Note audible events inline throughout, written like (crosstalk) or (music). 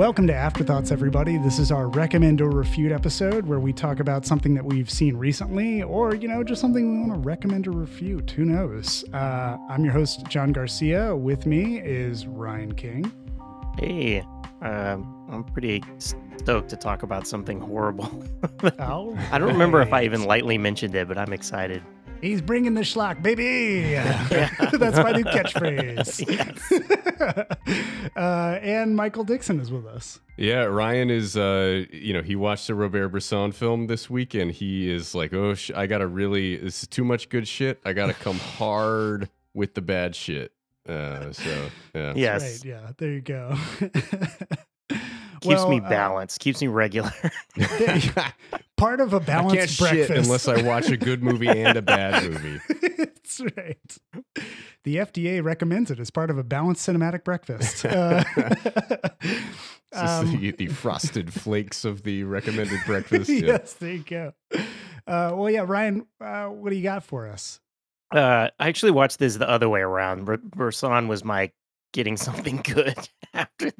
Welcome to Afterthoughts, everybody. This is our recommend or refute episode where we talk about something that we've seen recently or, you know, just something we want to recommend or refute. Who knows? Uh, I'm your host, John Garcia. With me is Ryan King. Hey, um, I'm pretty stoked to talk about something horrible. (laughs) I don't remember if I even lightly mentioned it, but I'm excited. He's bringing the schlock, baby. (laughs) (laughs) That's my new (laughs) catchphrase. uh, and Michael Dixon is with us. Yeah, Ryan is. Uh, you know, he watched the Robert Bresson film this week, and he is like, "Oh, sh- I gotta really. This is too much good shit. I gotta come hard with the bad shit." Uh, so yeah, Yes, Right, yeah, there you go. Keeps Well, me uh, balanced, keeps me regular. (laughs) (laughs) part of a balanced I can't breakfast. shit unless I watch a good movie and a bad (laughs) movie. That's right. The FDA recommends it as part of a balanced cinematic breakfast. Uh, um, the, the frosted flakes of the recommended breakfast. Yeah. yes, there you go. Uh, well, yeah, Ryan, uh, what do you got for us? Uh, I actually watched this the other way around. Br- was my getting something good after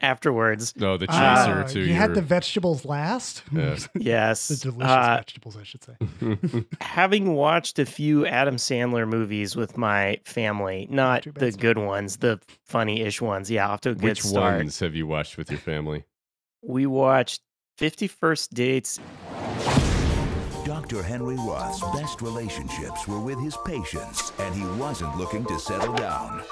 afterwards. No, the Ah, chaser to you your. had the vegetables last. (laughs) Yeah. (laughs) Yes, the delicious uh, vegetables, I should say. (laughs) having watched a few Adam Sandler movies with my family, not the it's good ones, the funny-ish ones. Yeah, off to a good Which start. ones have you watched with your family? We watched Fifty First Dates Dr. Henry Roth's best relationships were with his patients, and he wasn't looking to settle down.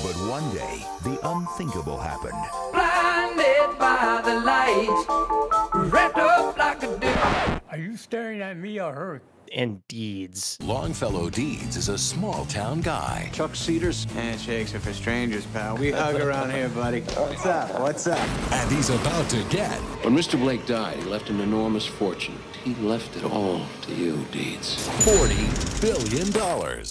But one day, the unthinkable happened. blinded by the light, wrapped up like a dick. Are you staring at me or her? and Deeds. Longfellow Deeds is a small town guy. Chuck Cedars. Handshakes are for strangers, pal. We hug around here, buddy. What's up? What's up? And he's about to get When Mr. Blake died, he left an enormous fortune. He left it all to you, Deeds. $40 billion.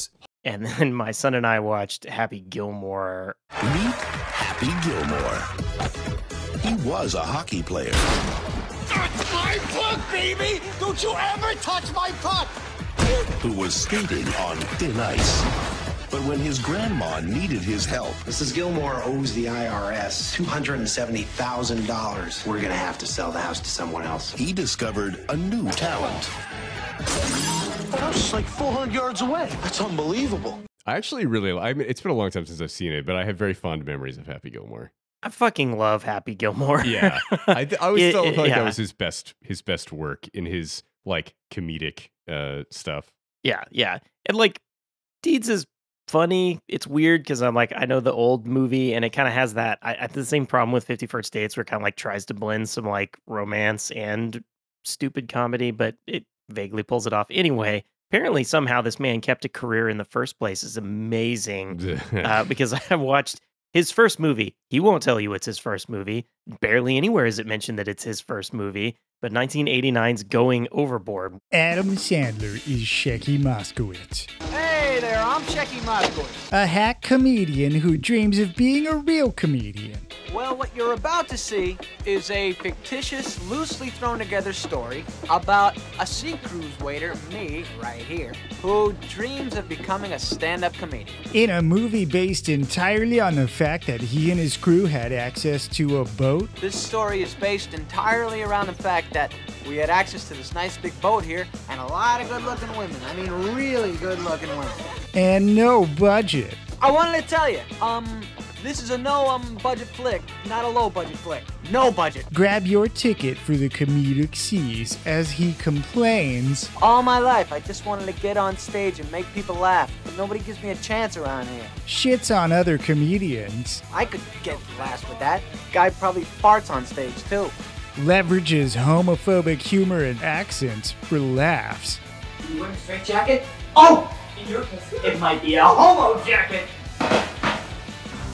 And then my son and I watched Happy Gilmore. Meet Happy Gilmore. He was a hockey player. That's My puck, baby! Don't you ever touch my puck! who was skating on thin ice. But when his grandma needed his help, Mrs. Gilmore owes the IRS $270,000. We're gonna have to sell the house to someone else. he discovered a new talent. The house is like 400 yards away. That's unbelievable. I actually really. I mean, it's been a long time since I've seen it, but I have very fond memories of Happy Gilmore. I fucking love Happy Gilmore. Yeah, I, th- I always (laughs) It- felt it- like yeah. that was his best his best work in his like comedic uh stuff. yeah, yeah. And like Deeds is funny. It's weird because I'm like, I know the old movie and it kind of has that. I, I have the same problem with 51st Dates where it kind of like tries to blend some like romance and stupid comedy, but it vaguely pulls it off. Anyway, apparently somehow this man kept a career in the first place is amazing. (laughs) uh, because (laughs) I have watched his first movie. He won't tell you it's his first movie. Barely anywhere is it mentioned that it's his first movie. But 1989's Going Overboard. Adam Sandler is Shecky Moskowitz, Hey there, I'm Shecky Moskowitz. a hack comedian who dreams of being a real comedian. Well, what you're about to see is a fictitious, loosely thrown together story about a sea cruise waiter, me, right here, who dreams of becoming a stand up comedian. In a movie based entirely on the fact that he and his crew had access to a boat, This story is based entirely around the fact that we had access to this nice big boat here and a lot of good looking women. I mean, really good looking women. and no budget. I wanted to tell you, um, this is a no um budget flick, not a low budget flick. No budget. Grab your ticket for the comedic seas as he complains. All my life, I just wanted to get on stage and make people laugh, but nobody gives me a chance around here. shits on other comedians, I could get last with that. Guy probably farts on stage too. leverages homophobic humor and accents for laughs, You wearing a straight jacket? Oh! In your case, it might be a homo jacket.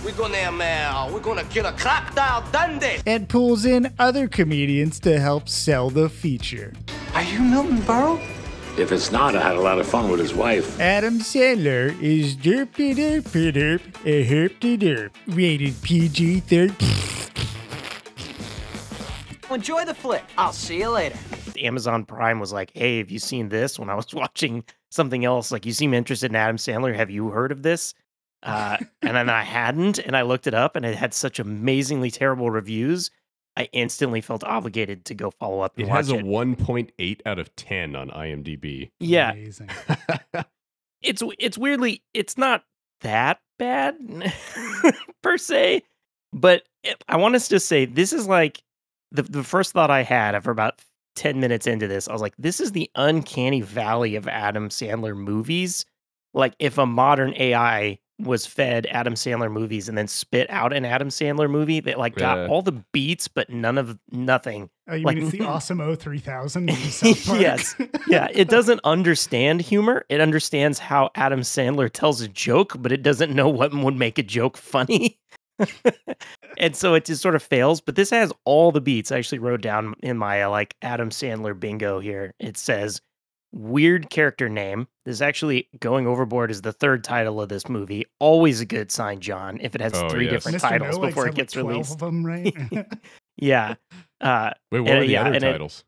We're gonna, um, uh, we're gonna kill a crocodile Dundee. and pulls in other comedians to help sell the feature. Are you Milton Berle? If it's not, I had a lot of fun with his wife. Adam Sandler is derpy derpy derp, a herpty derp, rated PG 13. Enjoy the flick. I'll see you later. Amazon Prime was like, "Hey, have you seen this?" When I was (laughs) watching something else, like, "You seem interested in Adam Sandler. Have you heard of this?" Uh, and then I hadn't, and I looked it up, and it had such amazingly terrible reviews. I instantly felt obligated to go follow up and It watch has a it. 1.8 out of 10 on IMDb. Yeah, Amazing. (laughs) it's it's weirdly it's not that bad (laughs) per se, but it, I want us to say this is like the the first thought I had after about ten minutes into this. I was like, this is the uncanny valley of Adam Sandler movies. Like if a modern AI was fed Adam Sandler movies and then spit out an Adam Sandler movie that like got Yeah. all the beats but none of nothing. Oh, you Like- mean it's the awesome O3000 from (laughs) South Park? Yes. yeah, it doesn't understand humor. It understands how Adam Sandler tells a joke, but it doesn't know what would make a joke funny. (laughs) and so it just sort of fails. But this has all the beats. I actually wrote down in my uh, like Adam Sandler bingo here. It says weird character name. This is actually going overboard is the third title of this movie. Always a good sign, John. If it has Oh, three yes. different Mr. titles No before it gets like 12 released. of them, right? (laughs) Yeah. Uh, Wait, what And, are the yeah, other and it- titles?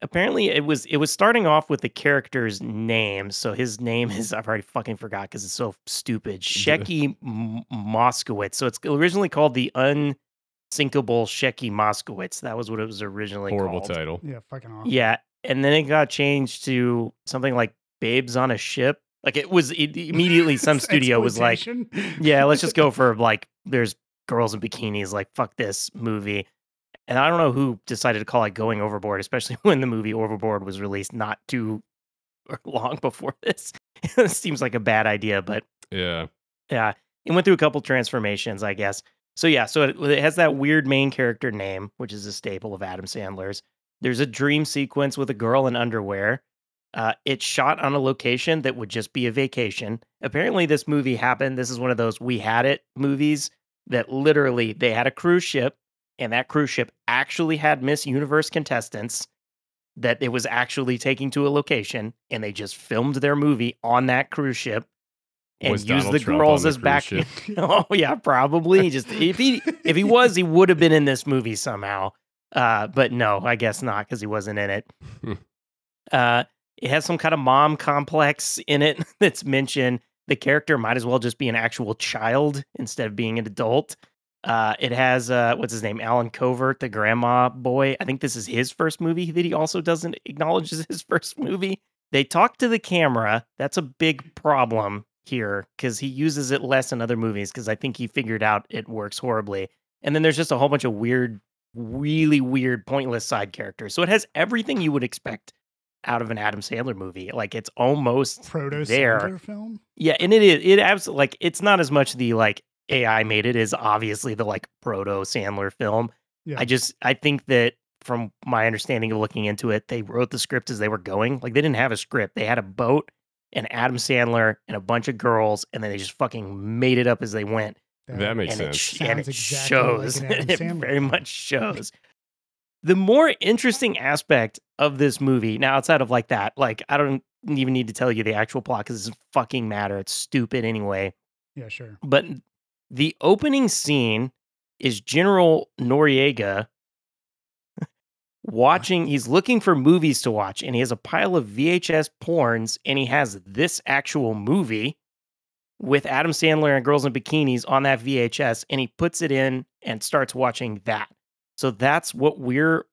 apparently it was it was starting off with the character's name so his name is i've already fucking forgot because it's so stupid (laughs) shecky moskowitz so it's originally called the unsinkable shecky moskowitz that was what it was originally Horrible called title. yeah, fucking awful. yeah and then it got changed to something like babes on a ship like it was it, (laughs) immediately some studio was like yeah, let's just go (laughs) for like there's girls in bikinis, like fuck this movie. And I don't know who decided to call it going overboard, especially (laughs) when the movie Overboard was released not too long before this. it seems like a bad idea, but Yeah. yeah, it went through a couple transformations, I guess. So yeah, so it, it has that weird main character name, which is a staple of Adam Sandler's. There's a dream sequence with a girl in underwear. Uh, it's shot on a location that would just be a vacation. Apparently, this movie happened. This is one of those we had it movies that literally they had a cruise ship, and that cruise ship actually had Miss Universe contestants that it was actually taking to a location, and they just filmed their movie on that cruise ship and Was used Donald the Trump girls the as back. (laughs) oh yeah, probably. Just if he if he was, he (laughs) would have been in this movie somehow. Uh, but no, I guess not because he wasn't in it. uh, it has some kind of mom complex in it (laughs) that's mentioned. The character might as well just be an actual child instead of being an adult. Uh, it has uh, what's his name, Allen Covert, the grandma boy. I think this is his first movie that he also doesn't (laughs) acknowledge as his first movie. They talk to the camera. That's a big problem here because he uses it less in other movies because I think he figured out it works horribly. And then there's just a whole bunch of weird, really weird, pointless side characters. So it has everything you would expect out of an Adam Sandler movie. Like it's almost proto Sandler film. Yeah, and it is it absolutely like it's not as much the like AI made it is obviously the like proto Sandler film. Yeah. I just I think that from my understanding of looking into it, they wrote the script as they were going. Like they didn't have a script. They had a boat and Adam Sandler and a bunch of girls, and then they just fucking made it up as they went. That makes and it, sense. sh- and it exactly shows. an (laughs) Adam it very much (laughs) shows. The more interesting aspect of this movie, now outside of like that, like I don't even need to tell you the actual plot because it doesn't fucking matter. It's stupid anyway. Yeah, sure. But the opening scene is General Noriega (laughs) watching, he's looking for movies to watch, and he has a pile of VHS porns, and he has this actual movie with Adam Sandler and girls in bikinis on that VHS, and he puts it in and starts watching that. So that's what we're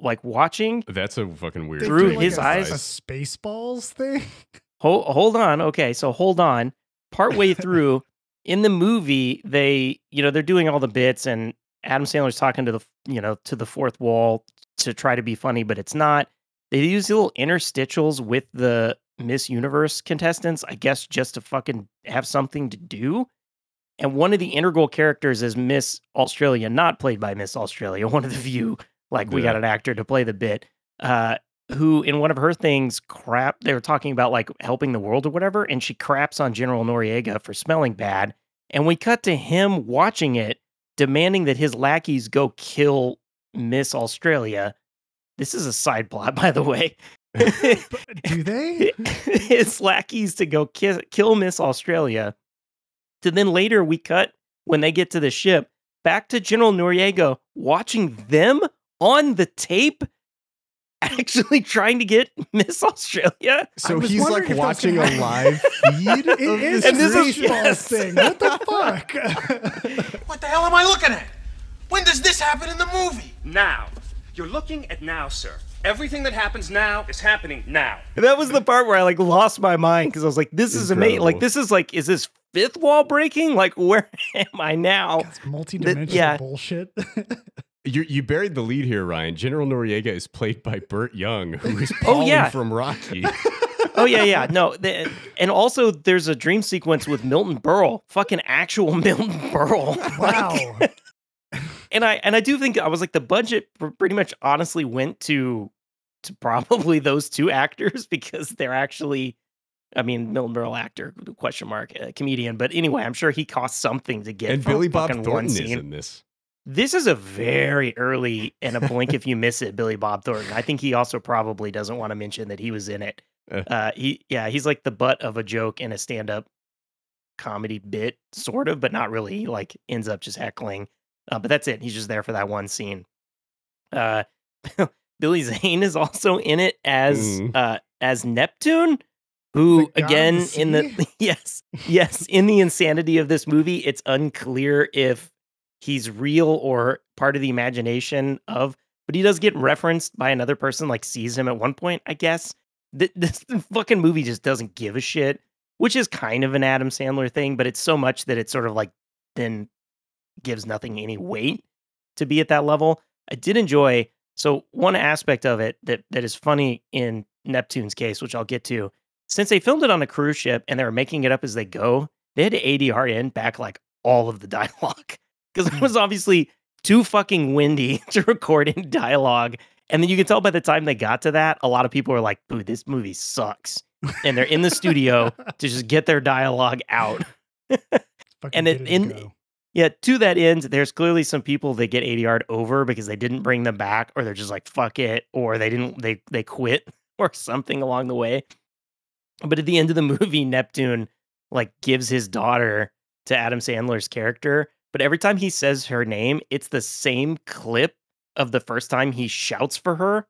like watching. That's a fucking weird. They Through like, his a, eyes? a Spaceballs thing. (laughs) Hold, hold on. Okay, so hold on. Partway (laughs) through in the movie, they, you know, they're doing all the bits, and Adam Sandler's talking to the, you know, to the fourth wall to try to be funny, but it's not. They use little interstitials with the Miss Universe contestants, I guess, just to fucking have something to do. And one of the integral characters is Miss Australia, not played by Miss Australia, (laughs) one of the few. Like we got an actor to play the bit. Uh, who in one of her things crap they were talking about like helping the world or whatever and she craps on general noriega for smelling bad and we cut to him watching it demanding that his lackeys go kill miss australia this is a side plot (laughs) by the way (laughs) Do they? (laughs) his lackeys to go ki- kill miss australia to then later we cut when they get to the ship back to general noriega watching them on the tape (laughs) actually trying to get Miss Australia. So he's like wondering if that's watching a live feed. It of is And this is- Grease Balls yes. thing. What the fuck? What the hell am I looking at? When does this happen in the movie? Now. You're looking at now, sir. Everything that happens now is happening now. And that was the part where I like lost my mind because I was like, "This is amazing! Like, this is like, is this fifth wall breaking? Like, where (laughs) am I now?" It's multi-dimensional yeah. bullshit. (laughs) You, you buried the lead here, Ryan. General Noriega is played by Burt Young, who is (laughs) Oh, yeah. from Rocky. oh yeah, yeah. No, the, and also there's a dream sequence with Milton Berle, fucking actual Milton Berle. wow. And I and I do think I was like the budget pretty much honestly went to to probably (laughs) those two actors because they're actually. I mean, Milton Berle actor question mark uh, comedian, but anyway, I'm sure he cost something to get and Billy Bob Thornton is in this. This is a very early and a blink if you (laughs) miss it, Billy Bob Thornton. I think he also probably doesn't want to mention that he was in it. Uh. Uh, he yeah, he's like the butt of a joke in a stand-up comedy bit, sort of, but not really. He like ends up just heckling. Uh, but that's it. He's just there for that one scene. Uh, (laughs) Billy Zane is also in it as Mm. uh as Neptune, who The god of again the in the (laughs) yes yes in the insanity of this movie, it's unclear if he's real or part of the imagination of. But he does get referenced by another person, like sees him at one point, I guess. Th- (laughs) This fucking movie just doesn't give a shit, which is kind of an Adam Sandler thing, but it's so much that it's sort of like then gives nothing any weight to be at that level. I did enjoy so one aspect of it that that is funny in Neptune's case, which I'll get to, since they filmed it on a cruise ship and they were making it up as they go, they had to ADR in back like all of the (laughs) dialogue because it was mm. obviously too fucking windy (laughs) to record in dialogue. And then you can tell by the time they got to that, a lot of people were like, "Boo, this movie sucks," and they're in the studio (laughs) to just get their dialogue out. And it it in go. Yeah, to that end, there's clearly some people that get ADR'd over because they didn't bring them back, or they're just like fuck it, or they didn't they they quit (laughs) or something along the way. But at the end of the (laughs) movie, Neptune like gives his daughter to Adam Sandler's character, but every time he says her name, it's the same clip of the first time he shouts for her.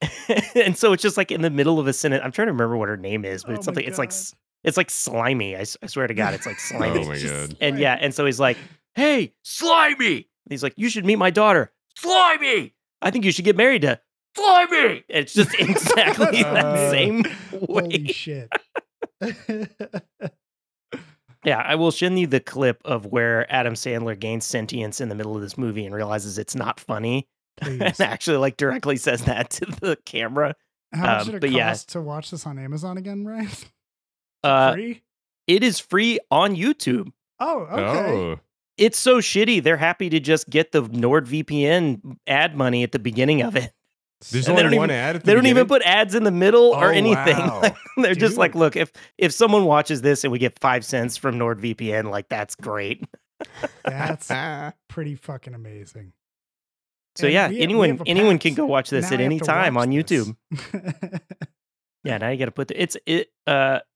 (laughs) and so it's just like in the middle of a sentence. I'm trying to remember what her name is, but Oh it's something. It's like it's like slimy. I swear to God, it's like (laughs) slimy. Oh my god. And yeah, and so he's like, "Hey, Slimy!" And he's like, "You should meet my daughter, Slimy. I think you should get married to Slimy." It's just exactly (laughs) that Uh, same Holy shit. (laughs) Yeah, I will send you the clip of where Adam Sandler gains sentience in the middle of this movie and realizes it's not funny, and actually like directly says that to the camera. How much Um, did it but cost yeah. to watch this on Amazon again, Ryan? Uh, Free? it is free on YouTube. Oh, okay. Oh, It's so shitty. They're happy to just get the NordVPN ad money at the beginning of it. there's And they only don't one even- ad. At the They don't even put ads in the middle or Oh, anything. wow. Like, (laughs) they're just like, look, if if someone watches this and we get five cents from NordVPN, like that's great. (laughs) That's (laughs) pretty fucking amazing. So And yeah, we have- we anyone anyone can go watch this Now at any time on. YouTube. Yeah, now you got to put the, it's it uh it,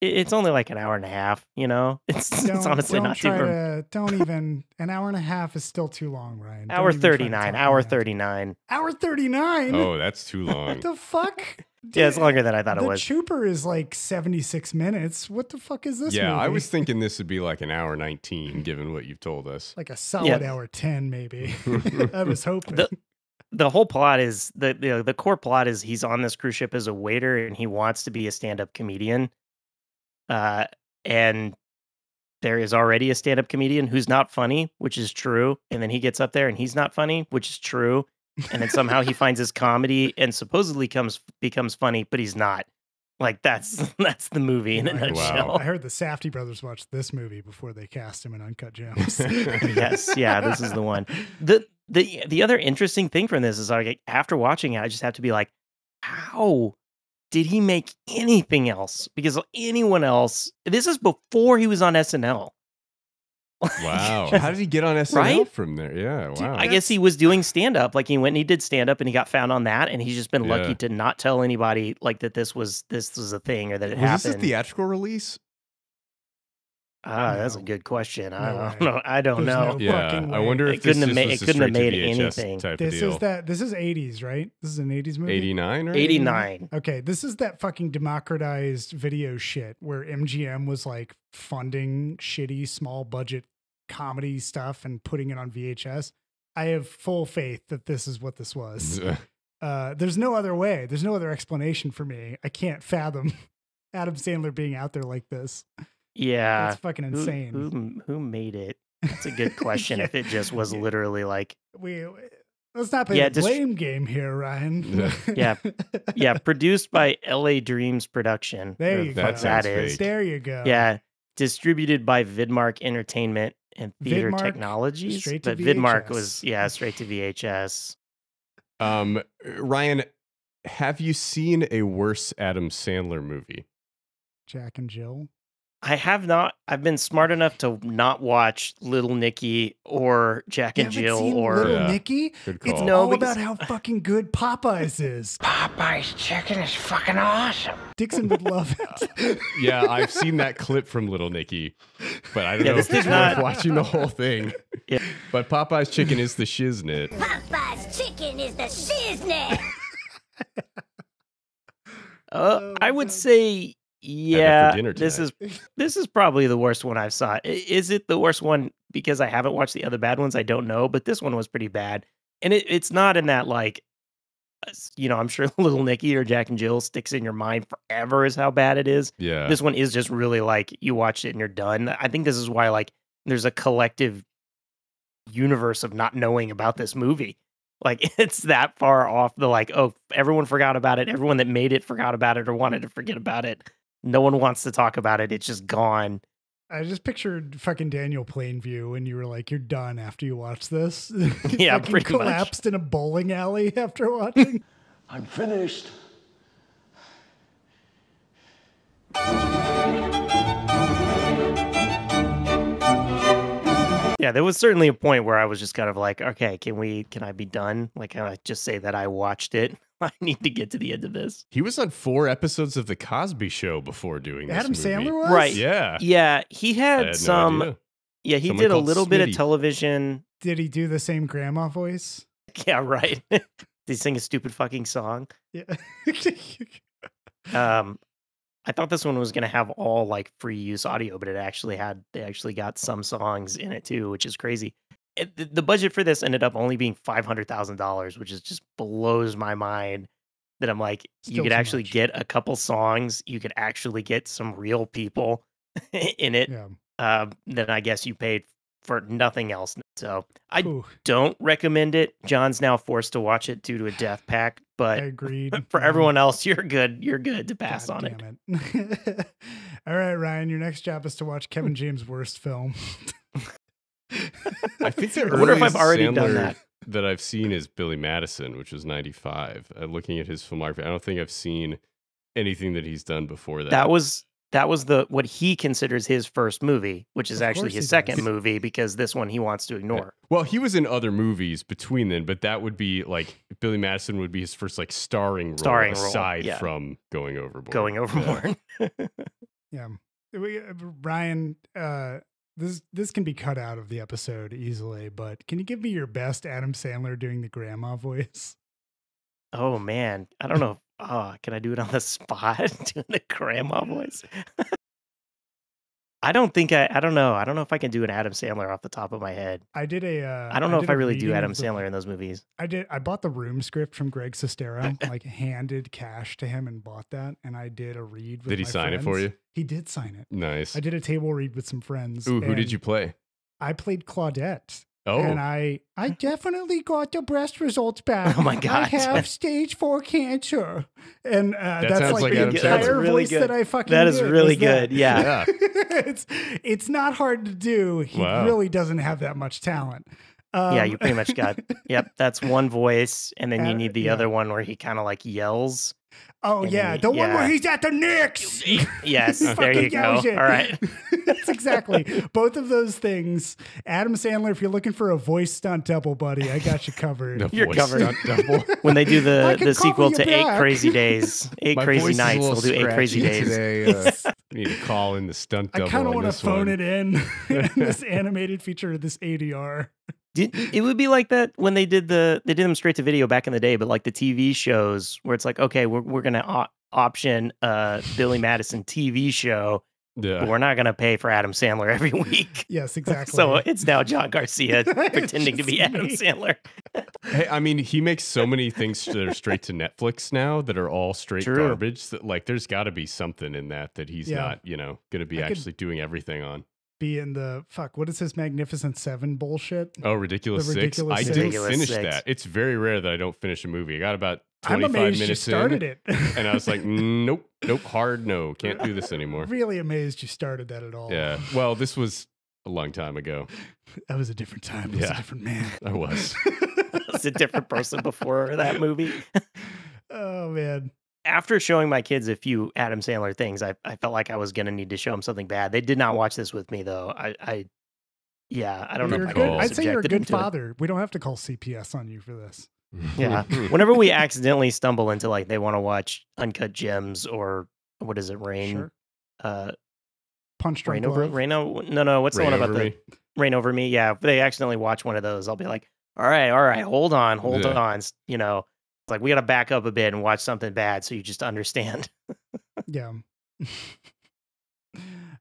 it's only like an hour and a half. You know, (laughs) it's it's Don't- honestly don't not too. to, Don't even. An hour and a half is still too long, Ryan. Don't Hour even try to thirty nine. Hour thirty nine. Hour thirty nine. Oh, that's too long. What the fuck? Yeah, it's longer than I thought it the was. Trooper is like seventy six minutes. What the fuck is this? yeah, I was thinking this would be like an hour 19, given what you've told us. like a solid Yeah. hour ten, maybe. (laughs) (laughs) I was hoping. The- the whole plot is the, the the core plot is he's on this cruise ship as a waiter and he wants to be a stand-up comedian uh and there is already a stand-up comedian who's not funny which is true and then he gets up there and he's not funny which is true and then somehow he finds his comedy and supposedly comes becomes funny but he's not like that's (laughs) that's the movie in a Wow. nutshell I heard the Safdie brothers watched this movie before they cast him in Uncut Gems. (laughs) yes, yeah, this is the one. The the the other interesting thing from this is like after watching it, I just have to be like, how did he make anything else? Because anyone else, this is before he was on SNL. (laughs) Wow. How did he get on SNL Right? from there? Yeah, wow. I guess he was doing stand up. Like he went and he did stand up and he got found on that, and he's just been lucky to not tell anybody like that this was this was a thing or that it happened. was this a theatrical release? Ah, that's a good question. I don't way. know. I don't There's know. no Yeah, fucking I way. wonder It if this couldn't have just made- was it a couldn't have straight to made VHS anything. type of This deal. is that. This is '80s, right? This is an '80s movie. 89, right? 89. Okay, this is that fucking democratized video shit where MGM was like funding shitty small budget comedy stuff and putting it on VHS. I have full faith that this is what this was. (laughs) Uh, there's no other way. There's no other explanation for me. I can't fathom (laughs) Adam Sandler being out there like this. Yeah. That's fucking insane. Who, who, made it? That's a good (laughs) question. If it just was Yeah. literally like, We let's not play Yeah, the dist- blame game here, Ryan. Yeah. (laughs) yeah, produced by LA Dreams Production. There you go. fuck that sounds fake. there you go. Yeah, distributed by Vidmark Entertainment and Theater Vidmark, Technologies. straight to but Vidmark was yeah, straight to VHS. Um, Ryan, have you seen a worse Adam Sandler movie? Jack and Jill. I have not. I've been smart enough to not watch Little Nicky or Jack You and Jill seen or Little Yeah. Nicky? Good It's. No, all because- about how fucking good Popeyes is. (laughs) Popeye's chicken is fucking awesome. Dixon would love it. (laughs) yeah, I've seen that clip from Little Nicky, but I don't Yeah, know if it's did not- worth watching the whole thing. (laughs) Yeah. But Popeye's chicken is the shiznit. Popeye's chicken is the shiznit. Uh, Oh, I would God. say, for yeah, dinner this is (laughs) this is probably the worst one I've saw. Is it the worst one because I haven't watched the other bad ones? I don't know, but this one was pretty bad, and it, it's not in that like, uh, you know, I'm sure (laughs) Little Nicky or Jack and Jill sticks in your mind forever is how bad it is. Yeah. This one is just really like you watched it and you're done. I think this is why like there's a collective universe of not knowing about this movie. Like (laughs) it's that far off the like, oh, everyone forgot about it. Everyone that made it forgot about it or wanted to forget about it. No one wants to talk about it. It's just gone. I just pictured fucking Daniel Plainview and you were like, you're done after you watch this. (laughs) (laughs) Yeah, fucking pretty much. collapsed in a bowling alley (laughs) after watching. I'm finished. Yeah, there was certainly a point where I was just kind of like, okay, can we can I be done? Like can I just say that I watched it? (laughs) I need to get to the end of this. He was on four episodes of The Cosby Show before doing this. Adam. Sandler was? Right. Yeah. Yeah, he had, had some idea. yeah, he Someone did a called little bit of television. Did he do the same grandma voice? (laughs) Yeah, right. (laughs) Did he sing a stupid fucking song? Yeah. Um, I thought this one was gonna have all like free use audio, but it actually had they actually got some songs in it too, which is crazy. It, the, budget for this ended up only being five hundred thousand dollars, which is just blows my mind. That I'm like, you could actually much. get a couple songs, you could actually get some real people (laughs) in it. yeah. Um, then I guess you paid for nothing else. So I Ooh, don't recommend it. John's now forced to watch it due to a death pact, I but agreed. (laughs) for everyone else, you're good. You're good to pass God on it. it. (laughs) All right, Ryan, your next job is to watch Kevin James' worst film. (laughs) I think the I wonder if I've earliest already done Sandler that. that I've seen is Billy Madison, which was 95. Uh, looking at his filmography, I don't think I've seen anything that he's done before that. That was that was the what he considers his first movie, which is Of actually his second does. movie because this one he wants to Yeah. ignore. Well, he was in other movies between then, but that would be like Billy Madison would be his first like starring role Starring role, aside yeah. from going overboard. Going overboard. (laughs) Yeah. We, uh, Ryan, uh, this this can be cut out of the episode easily, but can you give me your best Adam Sandler doing the grandma voice? oh man. I don't know. Oh, can I do it on the (laughs) spot? (laughs) Doing the grandma voice. (laughs) I don't think I I don't know. I don't know if I can do an Adam Sandler off the top of my head. I did a. Uh, I don't know did if I really do Adam of the- Sandler in those movies. I did. I bought the room script from Greg Sestero, (laughs) like handed cash to him and bought that, and I did a read. With Did he my sign it for you? He did sign it. Nice. I did a table read with some friends. Ooh, who did you play? I played Claudette. Oh, And I, I definitely got the breast results back. Oh my god. I have (laughs) stage four cancer, and uh, That that's sounds like, like the Adam entire really voice good. that I fucking. That is did really was that. good. Yeah. (laughs) yeah. it's it's not hard to do. He Wow. really doesn't have that much talent. Um, yeah, you pretty much got. (laughs) Yep, that's one voice, and then you need the yeah. other one where he kind of like yells. Oh and yeah, then the he- one where he's at the Knicks. (laughs) Yes, (laughs) there you go. yells it. right. (laughs) That's exactly both of those things. Adam Sandler, if you're looking for a voice stunt double, buddy, I got you covered. The You're voice covered. stunt double. when they do the the sequel your to Eight. Crazy Days, Eight My Crazy voice is a Nights, little they'll do Eight Crazy Days. today, uh, We need to call in the stunt I kind of want to phone one. it in. in this animated feature of this ADR. Did, it would be like that when they did the they did them straight to video back in the day, but like the TV shows where it's like, okay, we're we're gonna op- option a Billy Madison TV show, Yeah. but we're not gonna pay for Adam Sandler every (laughs) week. Yes, (laughs) exactly. So it's now John Garcia (laughs) pretending to be just Adam. Sandler. Hey, I mean, he makes so many things that are straight to Netflix now that are all straight True. garbage. That like, there's got to be something in that that he's Yeah. not, you know, going to be I could- actually doing everything on. Be in the fuck. What is this Magnificent Seven bullshit? Oh, ridiculous The six! Ridiculous I didn't finish Six. that. It's very rare that I don't finish a movie. I got about 25 amazed you minutes started in, it. and I was like, (laughs) nope, nope, hard no, can't do this anymore. really amazed you started that at all. Yeah. Well, this was a long time ago. That was a different time. It was Yeah. a different man. I was. (laughs) was a different person before that movie. (laughs) oh man. After showing my kids a few Adam Sandler things, I, I felt like I was gonna need to show them something bad. They did not watch this with me though. I, I yeah, I don't know. You're if a I good, could I'd say you're a good to it. father. We don't have to call CPS on you for this. Yeah. (laughs) Whenever we accidentally stumble into like they want to watch Uncut Gems or what is it, Rain? Sure. Uh, Punch Rain over love. Rain o- No, no. What's Rain the one about Over the Me? Reign over me? Yeah. If they accidentally watch one of those, I'll be like, all right, all right, hold on, hold Yeah. on. You know, it's like we got to back up a bit and watch something bad so you just understand. Yeah. (laughs)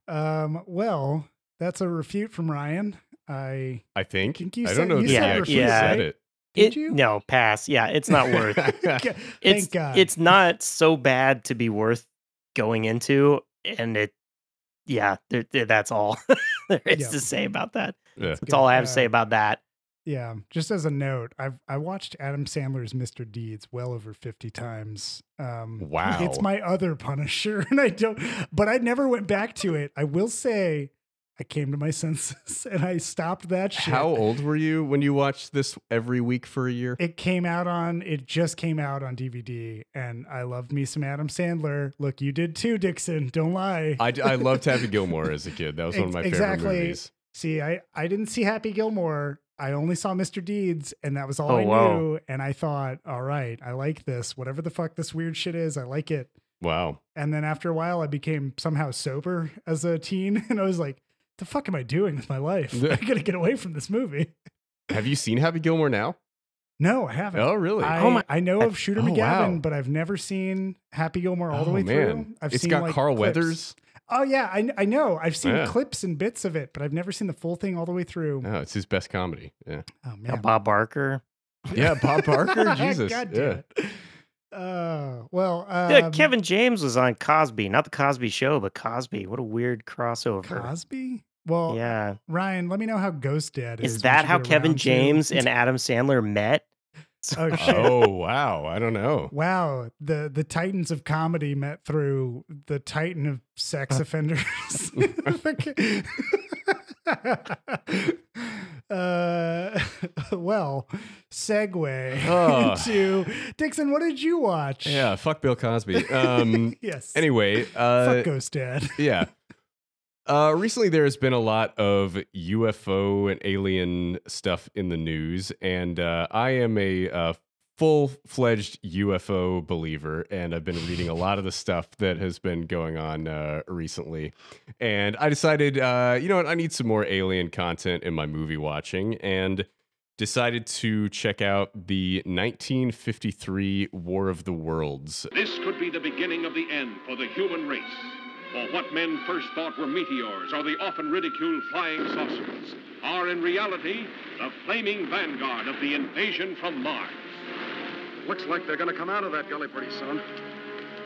um. Well, that's a refute from Ryan. I I think. think you I said- don't know you if he said said it. Did it, you? No, pass. Yeah, it's not worth. (laughs) (laughs) Thank it's God. it's not so bad to be worth going into, and it. Yeah, there, there- that's all there is Yeah. to say about that. Yeah. That's all I have to say Uh, about that. Yeah, just as a note, I've I watched Adam Sandler's Mr. Deeds well over fifty times. Um, (laughs) Wow. it's my other Punisher, (laughs) and I don't. But I never went back to it. I will say, I came to my (laughs) senses and I stopped that shit. How old were you when you watched this every week for a year? It came out on. It just came out on DVD, and I loved me some Adam Sandler. Look, you did too, Dixon. Don't lie. I, I loved Happy Gilmore as a kid. That was one of my Ex- favorite movies. See, I I didn't see Happy Gilmore. I only saw Mr. Deeds, and that was all Oh, I wow. knew. And I thought, all right, I like this. Whatever the fuck this weird shit is, I like it. Wow. And then after a while, I became somehow sober as a teen, (laughs) and I was like, the fuck am I doing with my life? (laughs) I gotta get away from this movie. Have you seen Happy Gilmore now? No, I haven't. Oh, really? I, Oh my- I know of Shooter oh, McGavin, wow. but I've never seen Happy Gilmore all the oh, way man. through. I've it's seen got like, Carl clips. Weathers. Oh yeah, I, I know. I've seen Yeah. clips and bits of it, but I've never seen the full thing all the way through. Oh, it's his best comedy. Yeah. Oh Uh, man, Bob Barker. Yeah, Bob Barker. (laughs) Jesus. God yeah. damn it. Uh, well, um, Yeah, Kevin James was on Cosby, not the Cosby Show, but Cosby. What a weird crossover. Cosby. Well, yeah, Ryan, let me know how Ghost Dad is. is that how Kevin around to- James and Adam Sandler met? (laughs) Oh shit! Oh, wow. I don't know. Wow, the the titans of comedy met through the titan of sex offenders. (laughs) (laughs) uh, well, segue Oh. into Dixon. What did you watch? Yeah, fuck Bill Cosby. Um, yes. anyway, uh, fuck Ghost Dad. yeah. Uh, recently, there has been a lot of UFO and alien stuff in the news, and uh, I am a uh, full fledged UFO believer, and I've been reading a (laughs) lot of the stuff that has been going on uh, recently. And I decided, uh, you know what, I need some more alien content in my movie watching, and decided to check out the 1953 War of the Worlds. This could be the beginning of the end for the human race. For what men first thought were meteors or the often ridiculed flying saucers are in reality the flaming vanguard of the invasion from Mars. Looks like they're going to come out of that gully pretty soon.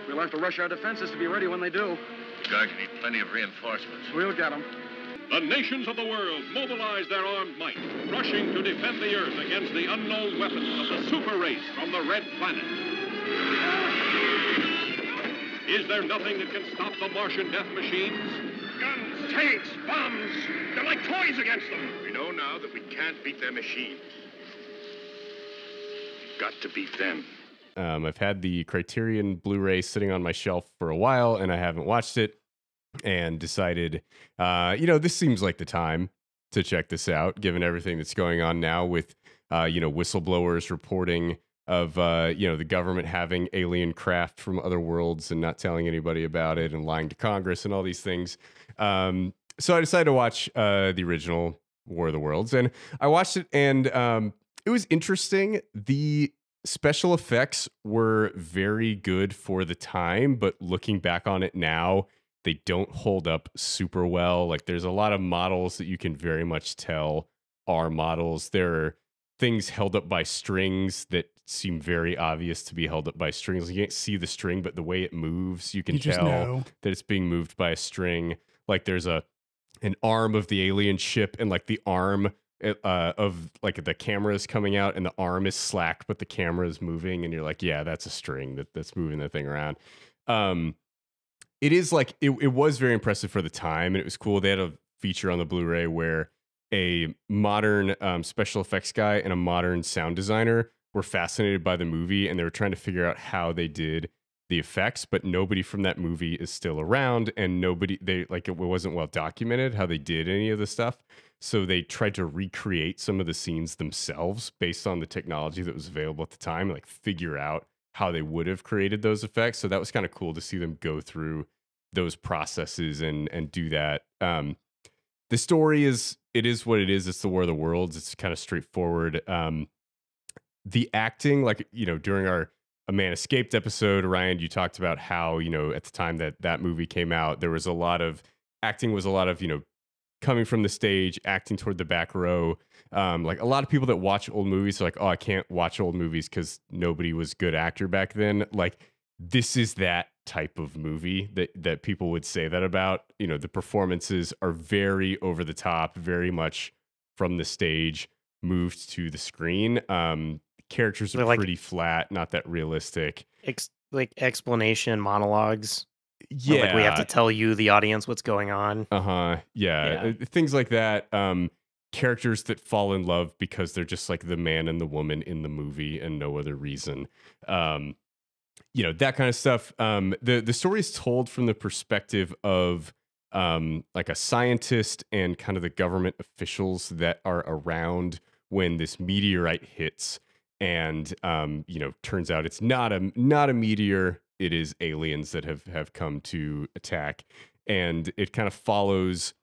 We'll have to rush our defenses to be ready when they do. The guards need plenty of reinforcements. We'll get them. The nations of the world mobilize their armed might, rushing to defend the Earth against the unknown weapons of the super race from the Red Planet. Is there nothing that can stop the Martian death machines? Guns, tanks, bombs. They're like toys against them. We know now that we can't beat their machines. We've got to beat them. Um, I've had the Criterion Blu-ray sitting on my shelf for a while, and I haven't watched it. And decided, uh, you know, this seems like the time to check this out, given everything that's going on now with, uh, you know, whistleblowers reporting of uh, you know the government having alien craft from other worlds and not telling anybody about it and lying to Congress and all these things. Um, so I decided to watch uh, the original War of the Worlds, and I watched it, and um, it was interesting. The special effects were very good for the time, but looking back on it now, they don't hold up super well. Like there's a lot of models that you can very much tell are models. There are things held up by strings that seem very obvious to be held up by strings. You can't see the string, but the way it moves, you can You tell that it's being moved by a string. Like there's a an arm of the alien ship and like the arm uh, of like the camera is coming out and the arm is slack, but the camera is moving, and you're like, yeah, that's a string that, that's moving the thing around. Um, it is like it, it was very impressive for the time, and it was cool. They had a feature on the Blu-ray where a modern um, special effects guy and a modern sound designer were fascinated by the movie, and they were trying to figure out how they did the effects, but nobody from that movie is still around, and nobody they like it wasn't well documented how they did any of the stuff. So they tried to recreate some of the scenes themselves based on the technology that was available at the time, like figure out how they would have created those effects. So that was kind of cool to see them go through those processes and and do that. Um, the story is it is what it is. It's the War of the Worlds. It's kind of straightforward. Um, the acting, like you know, during our A Man Escaped episode, Ryan, you talked about how you know at the time that that movie came out, there was a lot of acting was a lot of you know coming from the stage, acting toward the back row. Um, like a lot of people that watch old movies are like, oh, I can't watch old movies because nobody was good actor back then. Like this is that type of movie that that people would say that about. You know, the performances are very over the top, very much from the stage moved to the screen. Um, characters are like- pretty flat, not that realistic. Ex- like explanation monologues. Yeah, like we have to tell you, the audience, what's going on. Uh huh. Yeah. uh, Things like that. Um, characters that fall in love because they're just like the man and the woman in the movie and no other reason. Um, you know that kind of stuff. Um, the the story is told from the perspective of um, like a scientist and kind of the government officials that are around when this meteorite hits, and um, you know turns out it's not a not a meteor. It is aliens that have have come to attack, and it kind of follows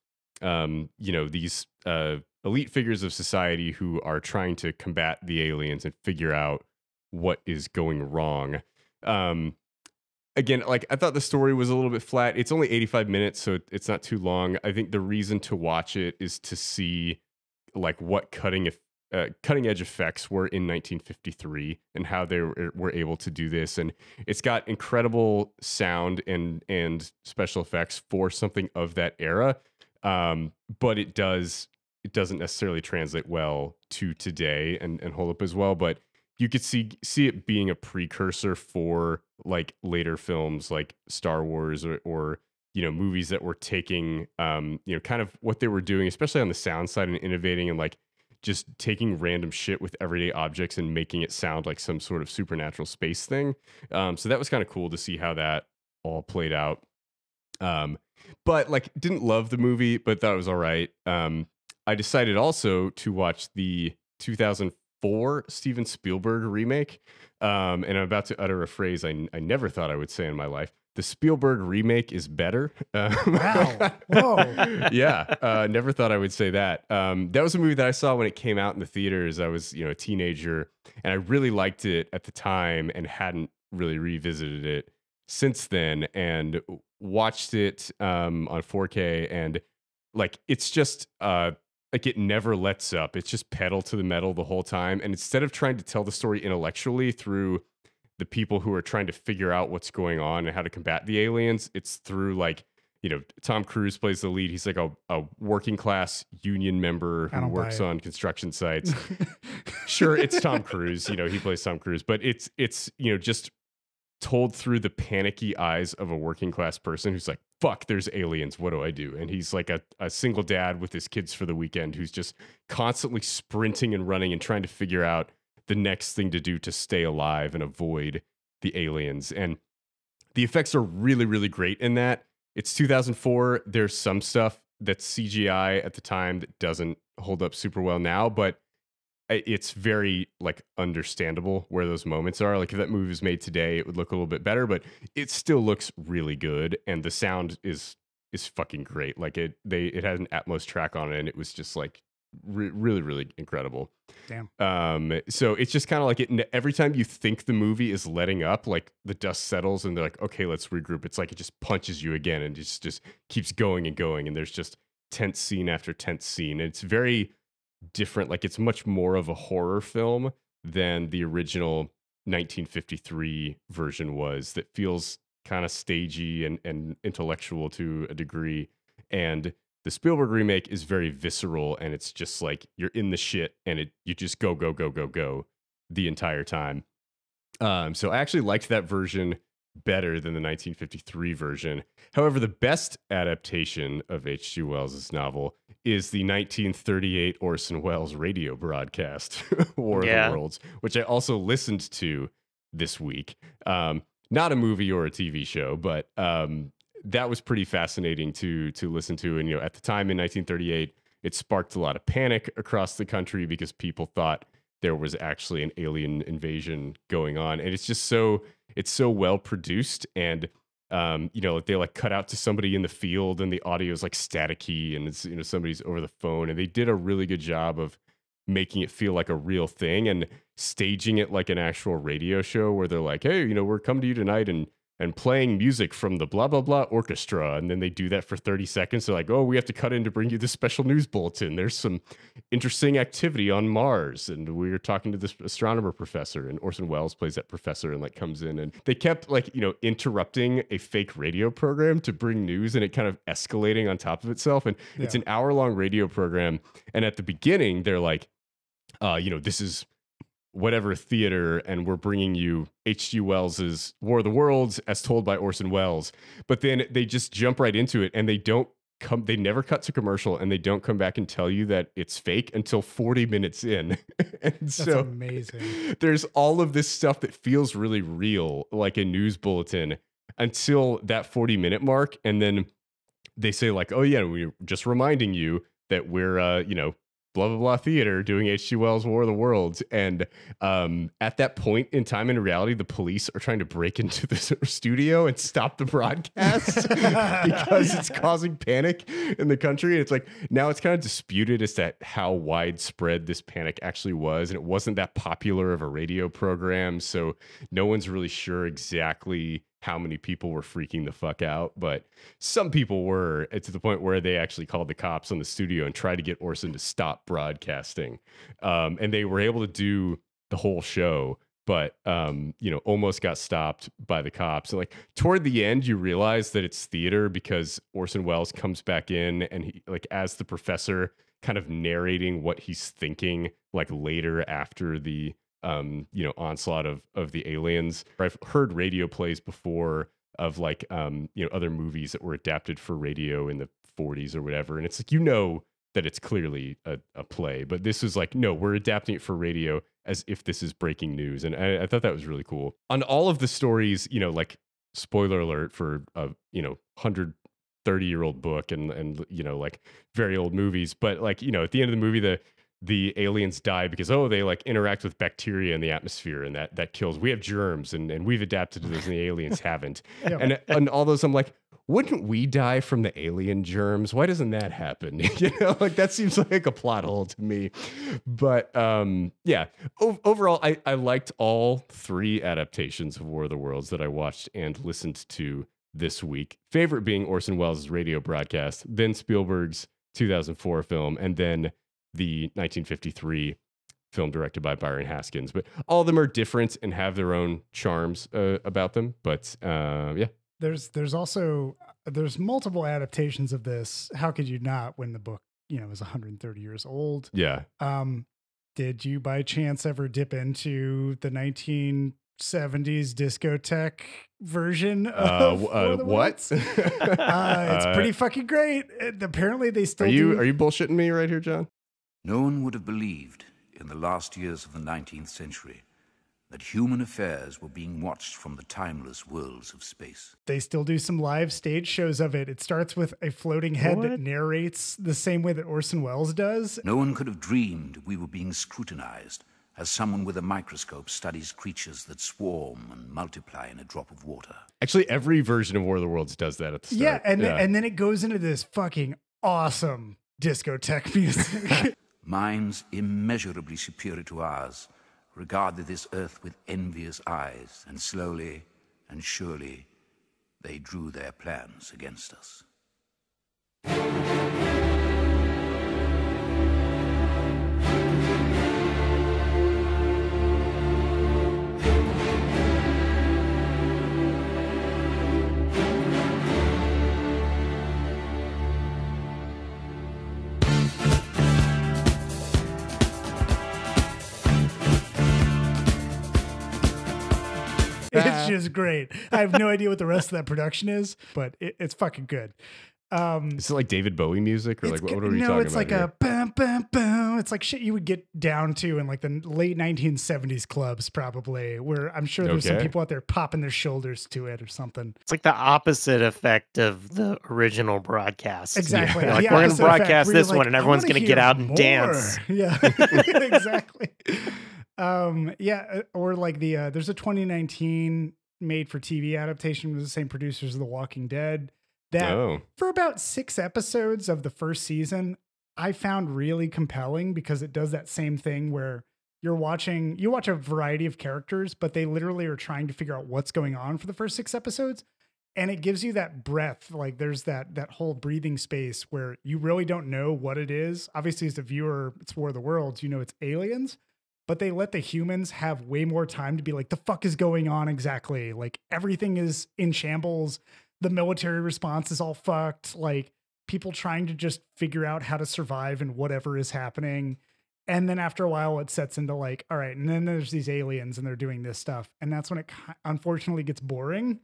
um, you know these uh, elite figures of society who are trying to combat the aliens and figure out what is going wrong. Um, again, like I thought the story was a little bit flat. It's only 85 minutes, so it's not too long. I think the reason to watch it is to see like what cutting uh, cutting edge effects were in 1953 and how they were, were able to do this. And it's got incredible sound and and special effects for something of that era. Um, but it does it doesn't necessarily translate well to today and, and hold up as well. But you could see see it being a precursor for like later films like Star Wars or, or you know movies that were taking um you know kind of what they were doing especially on the sound side and innovating and like just taking random shit with everyday objects and making it sound like some sort of supernatural space thing. Um so that was kind of cool to see how that all played out. Um but like didn't love the movie but thought it was all right um i decided also to watch the 2004 steven spielberg remake. Um and i'm about to utter a phrase i, I never thought i would say in my life the spielberg remake is better Um, Wow. Whoa. (laughs) yeah uh, never thought i would say that um, that was a movie that i saw when it came out in the theaters i was you know a teenager and i really liked it at the time and hadn't really revisited it since then and watched it um, on 4k and like it's just uh like it never lets up it's just pedal to the metal the whole time and instead of trying to tell the story intellectually through the people who are trying to figure out what's going on and how to combat the aliens it's through like you know tom cruise plays the lead he's like a, a working class union member who works on construction sites (laughs) sure it's tom cruise you know he plays tom cruise but it's it's you know just told through the panicky eyes of a working class person who's like, fuck, there's aliens. What do I do? And he's like a, a single dad with his kids for the weekend who's just constantly sprinting and running and trying to figure out the next thing to do to stay alive and avoid the aliens. And the effects are really, really great in that. It's 2004. There's some stuff that's CGI at the time that doesn't hold up super well now, but it's very like understandable where those moments are. Like if that movie was made today, it would look a little bit better, but it still looks really good, and the sound is is fucking great. Like it they it had an Atmos track on it, and it was just like re- really really incredible. Damn. Um, so it's just kind of like it. Every time you think the movie is letting up, like the dust settles, and they're like, "Okay, let's regroup." It's like it just punches you again, and just just keeps going and going, and there's just tense scene after tense scene. And it's very different. Like it's much more of a horror film than the original 1953 version was. That feels kind of stagey and and intellectual to a degree, and the Spielberg remake is very visceral and it's just like you're in the shit and it you just go go go go go the entire time. Um, so I actually liked that version better than the 1953 version. However, the best adaptation of H.G. Wells' novel is the 1938 Orson Welles radio broadcast, (laughs) War Yeah. of the Worlds, which I also listened to this week. Um, not a movie or a TV show, but um, that was pretty fascinating to to listen to. And you know, at the time in 1938, it sparked a lot of panic across the country because people thought there was actually an alien invasion going on, and it's just so it's so well produced and. Um, you know, they like cut out to somebody in the field and the audio is like staticky and it's, you know, somebody's over the phone and they did a really good job of making it feel like a real thing and staging it like an actual radio show where they're like, hey, you know, we're coming to you tonight and and playing music from the blah blah blah orchestra, and then they do that for 30 seconds. They're like, oh, we have to cut in to bring you this special news bulletin. There's some interesting activity on Mars, and we are talking to this astronomer professor, and Orson Welles plays that professor and like comes in, and they kept like you know interrupting a fake radio program to bring news, and it kind of escalating on top of itself, and it's an hour long radio program, and at the beginning they're like uh, you know, this is whatever theater, and we're bringing you H.G. Wells's War of the Worlds as told by Orson Welles. But then they just jump right into it, and they don't come. They never cut to commercial, and they don't come back and tell you that it's fake until 40 minutes in. (laughs) and That's so amazing. (laughs) there's all of this stuff that feels really real, like a news bulletin, until that 40 minute mark, and then they say like, "Oh yeah, we're just reminding you that we're uh, you know." Blah blah blah theater doing H.G. Wells' War of the Worlds, and um, at that point in time in reality, the police are trying to break (laughs) into the studio and stop the broadcast (laughs) because it's causing panic in the country. And it's like now it's kind of disputed as to how widespread this panic actually was, and it wasn't that popular of a radio program, so no one's really sure exactly how many people were freaking the fuck out, but some people were uh, to the point where they actually called the cops on the studio and tried to get Orson to stop broadcasting. Um, and they were able to do the whole show, but um, you know, almost got stopped by the cops. And like toward the end, you realize that it's theater because Orson Welles comes back in and he like as the professor kind of narrating what he's thinking like later after the um you know onslaught of of the aliens. I've heard radio plays before of like um you know other movies that were adapted for radio in the 40s or whatever and it's like you know that it's clearly a, a play but this is like no we're adapting it for radio as if this is breaking news and I, I thought that was really cool. On all of the stories you know like spoiler alert for a you know 130 year old book and and you know like very old movies but like you know at the end of the movie the the aliens die because oh they like interact with bacteria in the atmosphere and that that kills we have germs and, and we've adapted to those and the aliens (laughs) haven't. Yeah. and and all those i'm like wouldn't we die from the alien germs? Why doesn't that happen? (laughs) You know like that seems like a plot hole to me. But um yeah o- overall I, I liked all three adaptations of war of the worlds that i watched and listened to this week. Favorite being orson welles' radio broadcast then spielberg's 2004 film and then the 1953 film directed by Byron Haskins. But all of them are different and have their own charms uh, about them. But uh, yeah, There's there's also there's multiple adaptations of this. How could you not when the book, you know, is 130 years old? yeah. Um, did you by chance ever dip into the 1970s discotheque version Uh, of War uh, what? Uh, it's (laughs) Uh, pretty fucking great. Apparently, they still Are you do. are you bullshitting me right here, John? No one would have believed in the last years of the 19th century that human affairs were being watched from the timeless worlds of space. They still do some live stage shows of it. It starts with a floating head that narrates the same way that Orson Welles does. No one could have dreamed we were being scrutinized as someone with a microscope studies creatures that swarm and multiply in a drop of water. Actually, every version of War of the Worlds does that at the start. Yeah, and Then, and then it goes into this fucking awesome discotheque (laughs) music. Minds immeasurably superior to ours regarded this earth with envious eyes, and slowly and surely they drew their plans against us. It's just great. I have no (laughs) idea what the rest of that production is, but it, it's fucking good. Um, Is it like David Bowie music or like what, what are we no, talking it's like here? a bam, bam, bam. It's like shit you would get down to in like the late 1970s clubs, probably. Where I'm sure there's some people out there popping their shoulders to it or something. It's like the opposite effect of the original broadcast. Exactly. They're Like The we're going to opposite effect, broadcast where this like, one, and everyone's going to get out and more." dance. (laughs) Yeah, (laughs) exactly. Um, yeah, uh, or like the uh, there's a 2019 made for TV adaptation with the same producers of The Walking Dead. That Oh. for about six episodes of the first season, I found really compelling because it does that same thing where you're watching you watch a variety of characters, but they literally are trying to figure out what's going on for the first six episodes and it gives you that breath like there's that that whole breathing space where you really don't know what it is obviously as a viewer it's war of the worlds you know it's aliens but they let the humans have way more time to be like the fuck is going on exactly? Like everything is in shambles. The military response is all fucked. Like people trying to just figure out how to survive and whatever is happening. And then after a while it sets into like all right and then there's these aliens and they're doing this stuff and that's when it unfortunately gets boring.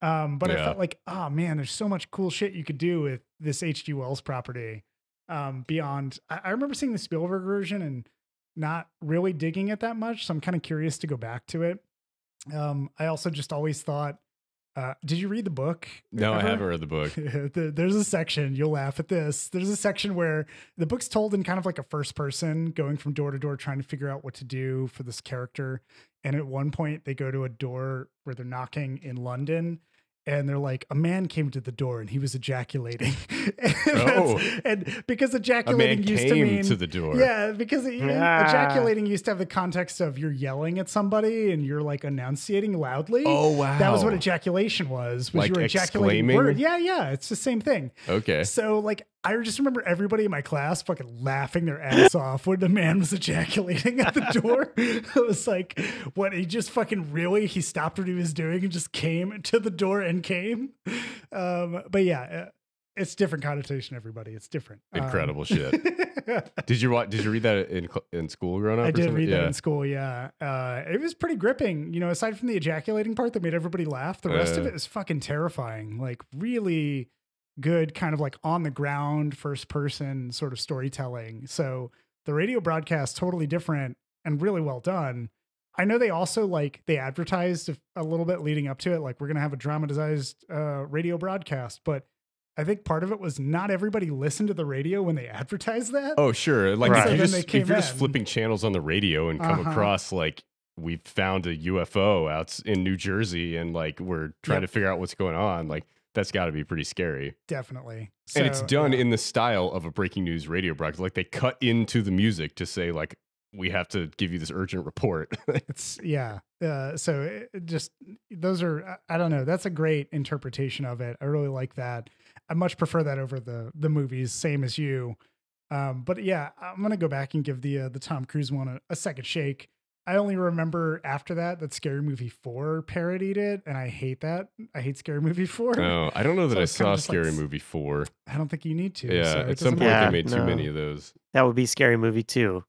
Um, but I felt like, oh man, there's so much cool shit you could do with this H.G. Wells property. Um, beyond, I, I remember seeing the Spielberg version and not really digging it that much. So I'm kind of curious to go back to it. Um, I also just always thought, uh, did you read the book? No, I haven't read the book. (laughs) There's a section, you'll laugh at this. There's a section where the book's told in kind of like a first person, going from door to door, trying to figure out what to do for this character. And at one point, they go to a door where they're knocking in London. And they're like, a man came to the door and he was ejaculating. (laughs) and, Oh. and because ejaculating used to mean to the door. Yeah, because it, Ah. ejaculating used to have the context of you're yelling at somebody and you're like enunciating loudly. Oh, wow, That was what ejaculation was. Was Like you were ejaculating word. Yeah, yeah, it's the same thing. Okay. So like I just remember everybody in my class fucking laughing their ass off when the man was ejaculating at the (laughs) door. (laughs) it was like, what he just fucking really he stopped what he was doing and just came to the door and came. Um, but yeah, uh, it's different connotation. Everybody, it's different. Um, Incredible shit. (laughs) Did you watch? Did you read that in in school growing up? I or did something? read that in school. Yeah, uh, it was pretty gripping. You know, aside from the ejaculating part that made everybody laugh, the rest of Uh. it is fucking terrifying. Like really good, kind of like on the ground, first person sort of storytelling. So the radio broadcast totally different and really well done. I know they also like they advertised a, a little bit leading up to it, like we're gonna have a dramatized uh, radio broadcast, but. I think part of it was not everybody listened to the radio when they advertised that. Oh, sure. Like Right. if, you just, if you're just flipping channels on the radio and come Uh-huh. across like we found a UFO out in New Jersey and like we're trying Yep. to figure out what's going on, like that's got to be pretty scary. Definitely. and it's done yeah. in the style of a breaking news radio broadcast. Like they cut into the music to say like we have to give you this urgent report. (laughs) it's yeah uh, so it, it just those are I- i don't know that's a great interpretation of it i really like that i much prefer that over the the movies same as you um but yeah i'm gonna go back and give the uh, the tom cruise one a, a second shake i only remember after that that scary movie 4 parodied it and i hate that i hate scary movie 4 no, I don't know (laughs) that So I saw just like Scary Movie four. i don't think you need to Yeah, so at some point matter. they made too many of those. That would be Scary Movie 2.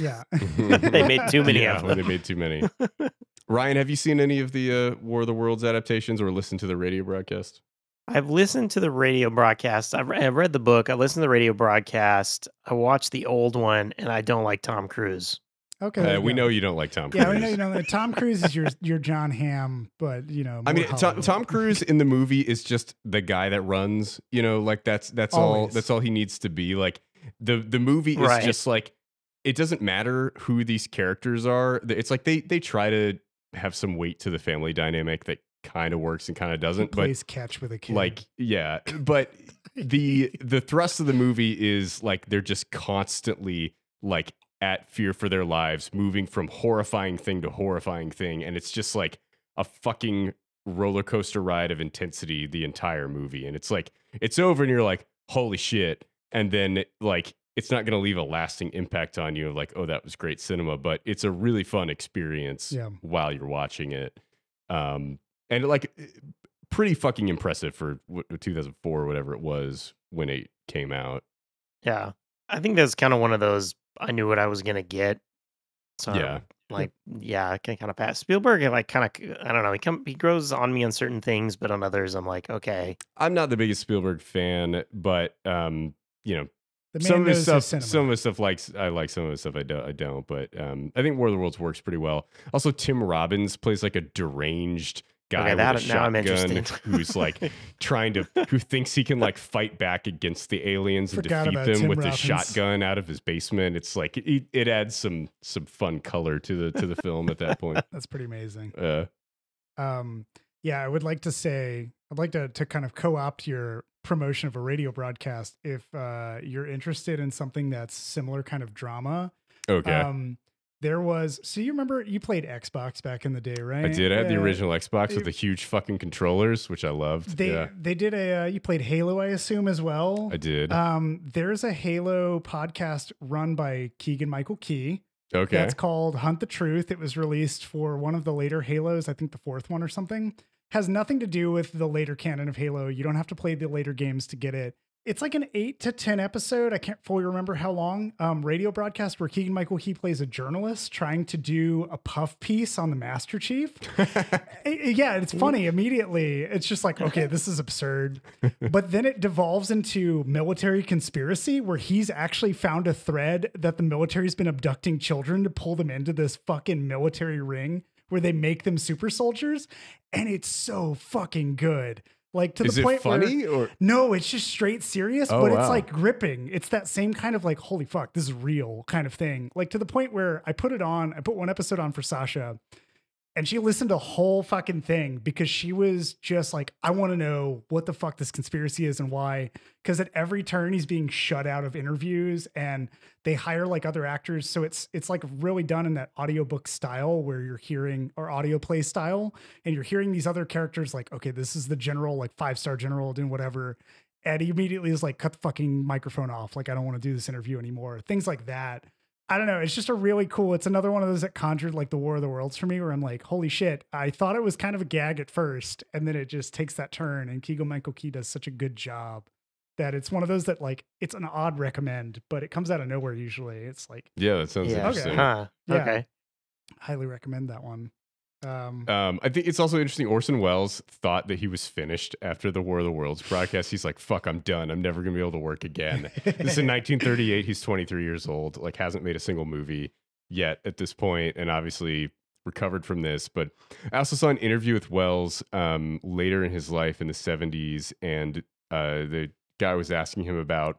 yeah (laughs) (laughs) They made too many yeah, of them. They made too many. Ryan, have you seen any of the uh, War of the Worlds adaptations or listened to the radio broadcast? I've listened to the radio broadcast. I've, re- I've read the book. I listened to the radio broadcast. I watched the old one, and I don't like Tom Cruise. Okay, Uh, we go. know you don't like Tom Cruise. Yeah, we know you know that Tom Cruise is your your John Hamm, but you know. I mean, Tom, Tom Cruise in the movie is just the guy that runs. You know, like that's that's all that's all he needs to be. Like the the movie is Right. just like it doesn't matter who these characters are. It's like they they try to have some weight to the family dynamic that kind of works and kind of doesn't. But plays catch with a kid. like yeah, but (laughs) the the thrust of the movie is like they're just constantly like at fear for their lives, moving from horrifying thing to horrifying thing, and it's just like a fucking roller coaster ride of intensity the entire movie. And it's like it's over, and you're like, holy shit, and then like it's not going to leave a lasting impact on you of like, oh, that was great cinema, but it's a really fun experience Yeah. while you're watching it. Um, and like pretty fucking impressive for 2004 or whatever it was when it came out. Yeah. I think that's kind of one of those I knew what I was gonna get. So Yeah. like yeah, I can kind of pass. Spielberg like kind of I don't know, he come he grows on me on certain things, but on others I'm like, okay. I'm not the biggest Spielberg fan, but um, you know, some of his stuff, his some of his stuff likes I like some of his stuff I don't, I don't. But um, I think War of the Worlds works pretty well. Also, Tim Robbins plays like a deranged guy Okay, with a now I'm shotgun (laughs) who's like trying to who thinks he can like fight back against the aliens and defeat them Tim with Robbins. his shotgun out of his basement. It's like it, it adds some some fun color to the to the film at that point. (laughs) That's pretty amazing. Uh, Um, yeah, I would like to say, I'd like to to kind of co-opt your promotion of a radio broadcast if uh, you're interested in something that's similar kind of drama. okay. Um, there was so you remember you played Xbox back in the day, right? I did. I had the original Xbox with the huge fucking controllers, which I loved. They yeah, they did a uh, you played Halo, I assume as well. I did. Um, there's a Halo podcast run by Keegan Michael Key. okay. That's called Hunt the Truth. It was released for one of the later Halos, I think the fourth one or something. Has nothing to do with the later canon of Halo. You don't have to play the later games to get it. It's like an eight to 10 episode. I can't fully remember how long. Um, radio broadcast where Keegan Michael Key plays a journalist trying to do a puff piece on the Master Chief. (laughs) Yeah, it's funny immediately. It's just like, okay, this is absurd. (laughs) But then it devolves into military conspiracy where he's actually found a thread that the military's been abducting children to pull them into this fucking military ring where they make them super soldiers. And it's so fucking good. Like to Is the it point funny where or- no, it's just straight serious, Oh, but it's wow. like gripping. It's that same kind of like, holy fuck, this is real kind of thing. Like to the point where I put it on, I put one episode on for Sasha, and she listened to the whole fucking thing because she was just like, I want to know what the fuck this conspiracy is and why. Because at every turn he's being shut out of interviews and they hire like other actors. So it's it's like really done in that audiobook style where you're hearing or audio play style and you're hearing these other characters like, okay, this is the general, like five star general doing whatever. And he immediately is like, cut the fucking microphone off. Like, I don't want to do this interview anymore. Things like that. I don't know. It's just a really cool. It's another one of those that conjured like the War of the Worlds for me, where I'm like, holy shit! I thought it was kind of a gag at first, and then it just takes that turn. And Keegan Michael Key does such a good job that it's one of those that like it's an odd recommend, but it comes out of nowhere usually. It's like yeah, that sounds Yeah. interesting. Huh. Yeah. Okay. highly recommend that one. Um, Um, I think it's also interesting. Orson Welles thought that he was finished after the War of the Worlds broadcast. He's like, "Fuck, I'm done. I'm never gonna be able to work again." this is in (laughs) 1938. He's 23 years old. Like, hasn't made a single movie yet at this point, and obviously recovered from this. But I also saw an interview with Welles um, later in his life in the 70s, and uh, the guy was asking him about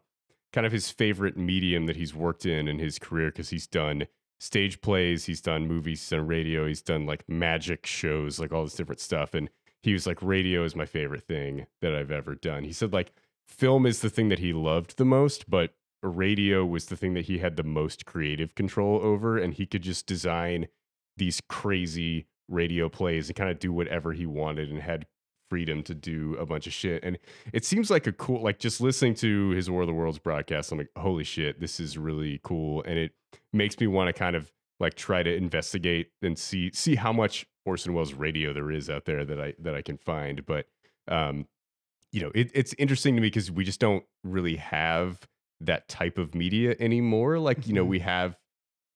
kind of his favorite medium that he's worked in in his career because he's done stage plays, he's done movies, he's done radio, he's done like magic shows, like all this different stuff. And he was like, radio is my favorite thing that I've ever done. He said like film is the thing that he loved the most, but radio was the thing that he had the most creative control over, and he could just design these crazy radio plays and kind of do whatever he wanted and had freedom to do a bunch of shit. And it seems like a cool, like just listening to his War of the Worlds broadcast, I'm like, holy shit, this is really cool. And it makes me want to kind of like try to investigate and see see how much Orson Welles radio there is out there that I that I can find. But um, you know, it, it's interesting to me because we just don't really have that type of media anymore. Like, you know, we have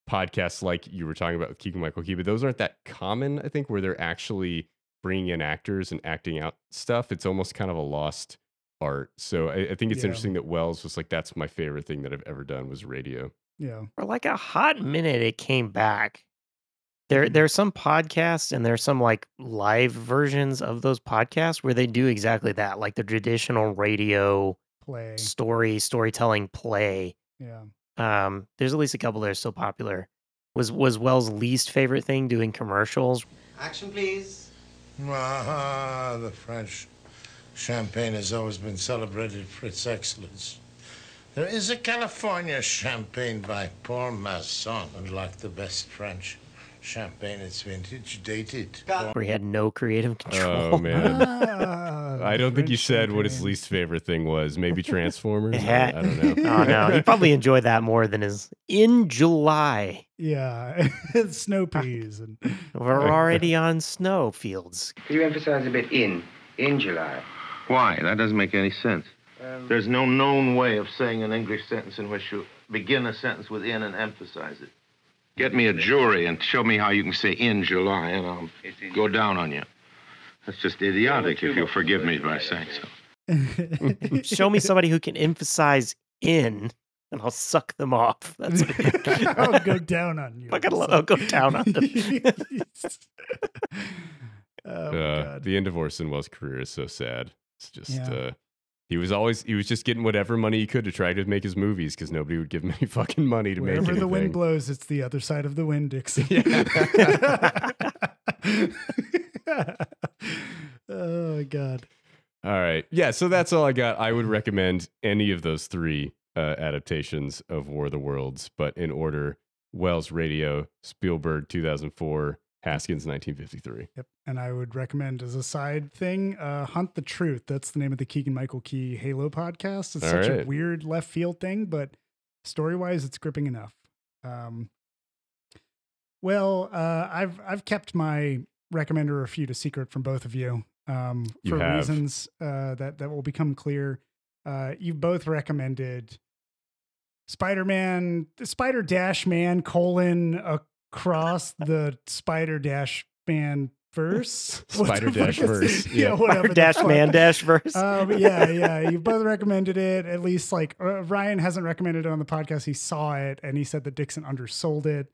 podcasts like you were talking about with Keegan Michael Key, but those aren't that common, I think, where they're actually bringing in actors and acting out stuff. It's almost kind of a lost art. So I, I think it's Yeah. interesting that Welles was like, that's my favorite thing that I've ever done was radio. Yeah. For like a hot minute, it came back. Mm-hmm. There, there's some podcasts and there's some like live versions of those podcasts where they do exactly that, like the traditional radio Play. story storytelling play. Yeah. Um, there's at least a couple that are still popular. Was was Welles' least favorite thing doing commercials? Action, please. Ah, the French champagne has always been celebrated for its excellence. There is a California champagne by Paul Masson, unlike the best French champagne. It's vintage dated. Where he had no creative control. Oh man, (laughs) Ah, I don't think he French said what his least favorite thing was. Maybe (laughs) Transformers. It I, I don't know. (laughs) oh no, he probably enjoyed that more than his in July. Yeah. Snow peas and We're already on snow fields. Could you emphasize a bit in, in July? Why? That doesn't make any sense. Um, There's no known way of saying an English sentence in which you begin a sentence with in and emphasize it. Get me a jury and show me how you can say in July, and I'll go down on you. That's just idiotic, if you'll forgive me by saying so. (laughs) Show me somebody who can emphasize in, and I'll suck them off. That's what (laughs) I'll go down on you. Fucking lo- I'll go down on them. (laughs) Oh, uh, God. the end of Orson Welles' career is so sad. It's just Yeah. uh, he was always he was just getting whatever money he could to try to make his movies because nobody would give him (laughs) any fucking money to make Wherever the wind blows, it's the other side of the wind, Dixie. (laughs) (laughs) oh my God. All right, yeah. So that's all I got. I would recommend any of those three uh, adaptations of War of the Worlds, but in order: Welles Radio, Spielberg, two thousand four, Haskins, nineteen fifty three. Yep. And I would recommend as a side thing, uh, Hunt the Truth. That's the name of the Keegan Michael Key Halo podcast. It's All such a weird left field thing, but story wise, it's gripping enough. Um, well, uh, I've I've kept my recommend or refute a secret from both of you um, You for have. reasons uh, that that will become clear. Uh, you both recommended Spider-Man, Spider Dash Man colon across the Spider Dash Man verse. (laughs) Spider fuck Dash verse, it? yeah. whatever Spider Dash. Man Dash verse. Um, (laughs) yeah, yeah. You both recommended it. At least like uh, Ryan hasn't recommended it on the podcast. He saw it and he said that Dixon undersold it.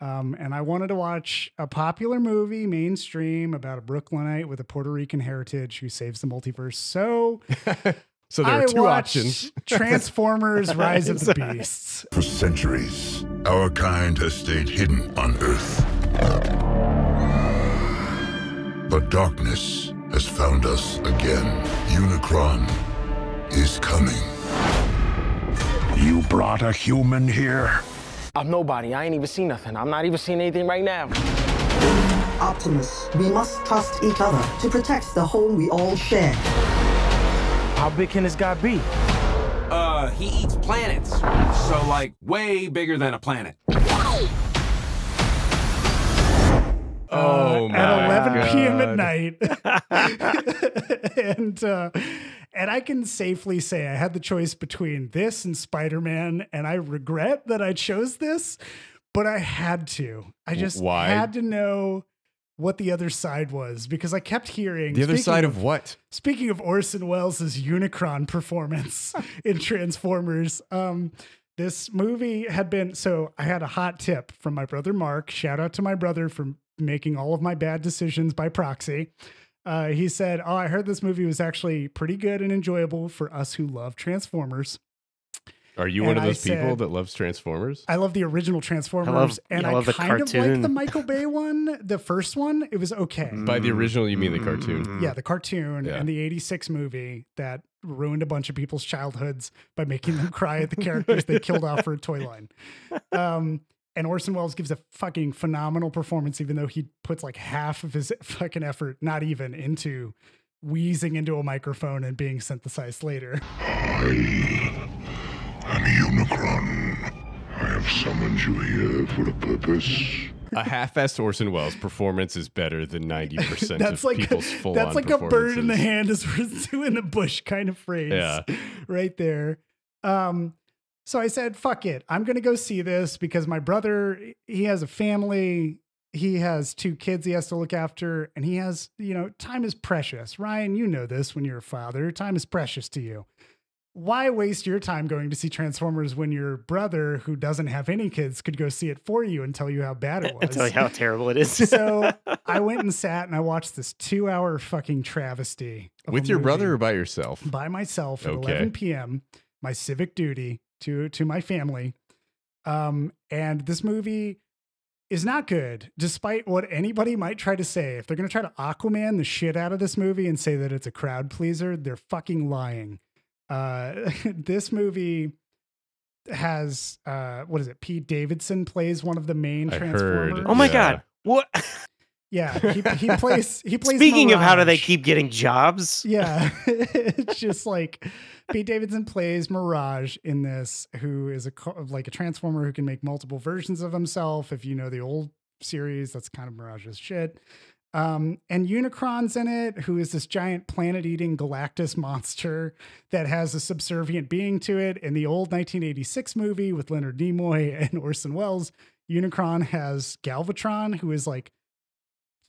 Um, and I wanted to watch a popular movie, mainstream, about a Brooklynite with a Puerto Rican heritage who saves the multiverse. So, (laughs) So there I are two watched options. Transformers: (laughs) Rise of the Beasts. For centuries, our kind has stayed hidden on Earth. But darkness has found us again. Unicron is coming. You brought a human here? I'm nobody. I ain't even seen nothing. I'm not even seeing anything right now. Optimus, we must trust each other to protect the home we all share. How big can this guy be? Uh, he eats planets. So, like, way bigger than a planet. Oh my at 11 p.m. At night. (laughs) and uh, and I can safely say I had the choice between this and Spider-Man, and I regret that I chose this, but I had to. I just Why? had to know what the other side was because I kept hearing The other side of what? Speaking of Orson Welles' Unicron performance (laughs) in Transformers, um, this movie had been so I had a hot tip from my brother Mark. Shout out to my brother for making all of my bad decisions by proxy. Uh, he said, Oh, I heard this movie was actually pretty good and enjoyable for us who love Transformers. Are you And one of I those people said- that loves Transformers? I love the original Transformers, and I I, love the kind of like the. Michael Bay (laughs) one. The first one, it was okay. By the original, you mean the cartoon? Yeah, the cartoon Yeah. and the 86 movie that ruined a bunch of people's childhoods by making them (laughs) cry at the characters they killed off for a toy line. Um, and Orson Welles gives a fucking phenomenal performance, even though he puts like half of his fucking effort, not even, into wheezing into a microphone and being synthesized later. And Unicron, I have summoned you here for a purpose. A half-assed Orson Welles performance is better than ninety percent (laughs) That's of like people's a, full-on that's like a bird in the hand as we're (laughs) doing the bush kind of phrase. Yeah. right there. Um, so I said, "Fuck it, I'm gonna go see this because my brother he has a family, he has two kids he has to look after, and he has you know time is precious. Ryan, you know this when you're a father, time is precious to you. Why waste your time going to see Transformers when your brother, who doesn't have any kids, could go see it for you and tell you how bad it was? (laughs) And tell you how terrible it is. so (laughs) I went and sat and I watched this two hour fucking travesty. With your brother or by yourself? by myself at Okay. 11 p.m. My civic duty to to my family. Um, and this movie is not good, despite what anybody might try to say. If they're gonna try to Aquaman the shit out of this movie and say that it's a crowd pleaser, they're fucking lying. Uh, (laughs) this movie has uh, what is it? Pete Davidson plays one of the main I Transformers. heard. Oh my Yeah. god. What Yeah, (laughs) he, he plays. He plays. Speaking of how do they keep getting jobs? Yeah, (laughs) it's just like Pete Davidson plays Mirage in this, who is a like a transformer who can make multiple versions of himself. If you know the old series, that's kind of Mirage's shit. Um, and Unicron's in it, who is this giant planet-eating Galactus monster that has a subservient being to it. In the old 1986 movie with Leonard Nimoy and (laughs) Orson Welles, Unicron has Galvatron, who is like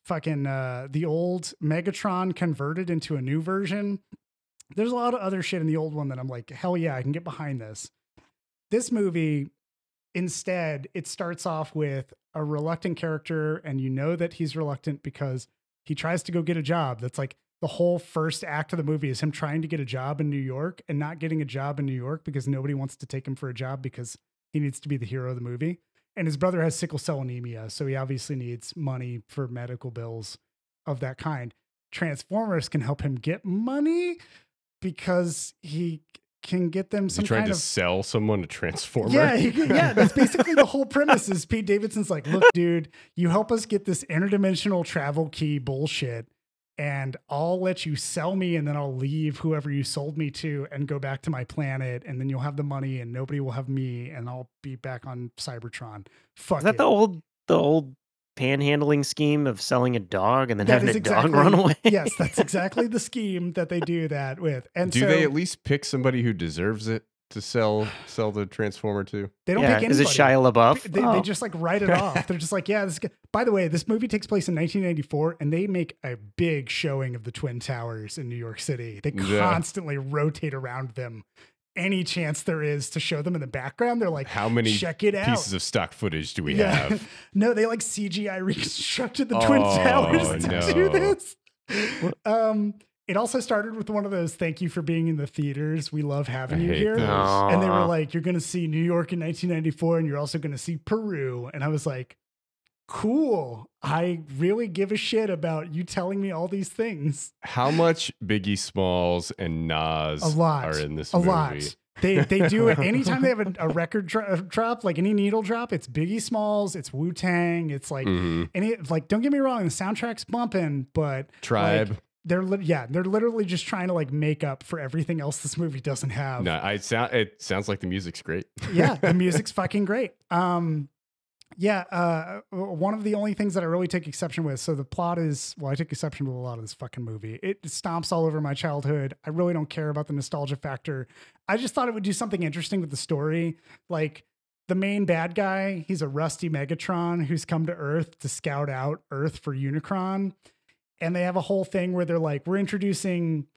fucking uh the old Megatron converted into a new version. There's a lot of other shit in the old one that I'm like, hell yeah, I can get behind this. This movie, instead, it starts off with a reluctant character, and you know that he's reluctant because he tries to go get a job. That's like the whole first act of the movie is him trying to get a job in New York and not getting a job in New York because nobody wants to take him for a job because he needs to be the hero of the movie. And his brother has sickle cell anemia, so he obviously needs money for medical bills of that kind. Transformers can help him get money because he can get them Is he some trying kind to of sell someone a transformer? yeah, he- yeah. That's (laughs) basically the whole premise. Is Pete Davidson's like, look, dude, you help us get this interdimensional travel key bullshit, and I'll let you sell me, and then I'll leave whoever you sold me to, and go back to my planet, and then you'll have the money, and nobody will have me, and I'll be back on Cybertron. Fuck Is that it. the old the old panhandling scheme of selling a dog and then That having a exactly, dog run away? yes, that's (laughs) exactly the scheme that they do that with. And Do so they at least pick somebody who deserves it to sell sell the transformer to? They don't Yeah, pick is anybody. it Shia LaBeouf? They, they Oh. just like write it off. They're just like, yeah, this. Guy. By the way, this movie takes place in 1994, and they make a big showing of the Twin Towers in New York City. They Yeah. constantly rotate around them. Any chance there is to show them in the background, they're like, How many check it out. pieces of stock footage do we have? (laughs) no, they like CGI reconstructed the Twin Oh, Towers to do this. Um, it also started with one of those "Thank you for being in the theaters. We love having I you here." those. And they were like, "You're going to see New York in 1994, and you're also going to see Peru." And I was like, "Cool. I really give a shit about you telling me all these things." How much Biggie Smalls and Nas A lot. are in this a movie? lot. They they do it (laughs) anytime they have a, a record dro- drop, like any needle drop. It's Biggie Smalls, it's Wu Tang, it's like Mhm. any like. Don't get me wrong, the soundtrack's bumping, but Tribe. like, they're yeah, they're literally just trying to like make up for everything else this movie doesn't have. No, I sound. It sounds like the music's great. yeah, the (laughs) music's fucking great. Um, yeah, uh, one of the only things that I really take exception with. So the plot is well, I take exception with a lot of this fucking movie. It stomps all over my childhood. I really don't care about the nostalgia factor. I just thought it would do something interesting with the story, like. The main bad guy, he's a rusty Megatron who's come to Earth to scout out Earth for Unicron. And they have a whole thing where they're like, we're introducing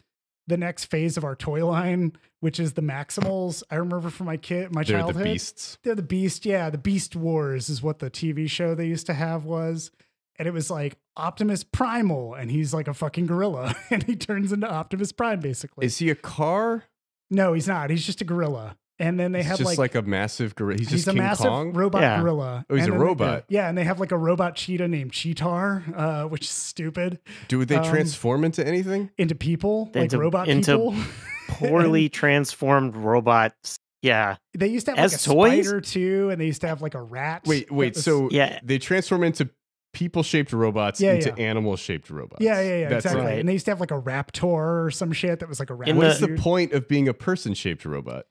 the next phase of our toy line, which is the Maximals. I remember from my kid, my They're the childhood. beasts. They're the Beast. Yeah, the Beast Wars is what the TV show they used to have was. And it was like Optimus Primal, and he's like a fucking gorilla, (laughs) and he turns into Optimus Prime basically. Is he a car? no, he's not. He's just a gorilla. And then they He's have just like, like, a massive gorilla. He's, he's just a King massive Kong. robot Yeah. gorilla. Oh, he's And a then they- robot. yeah, and they have like a robot cheetah named Cheetor, uh, which is stupid. Do they Um, transform into anything? into people, like robot into people. (laughs) Poorly (laughs) transformed robots. Yeah. They used to have like a toys? spider too, and they used to have like a rat. Wait, wait. was- So Yeah. they transform into people-shaped robots Yeah, into yeah. animal-shaped robots. yeah, yeah, yeah, That's exactly. right. And they used to have like a raptor or some shit that was like a rat. In What's the point of being a person-shaped robot?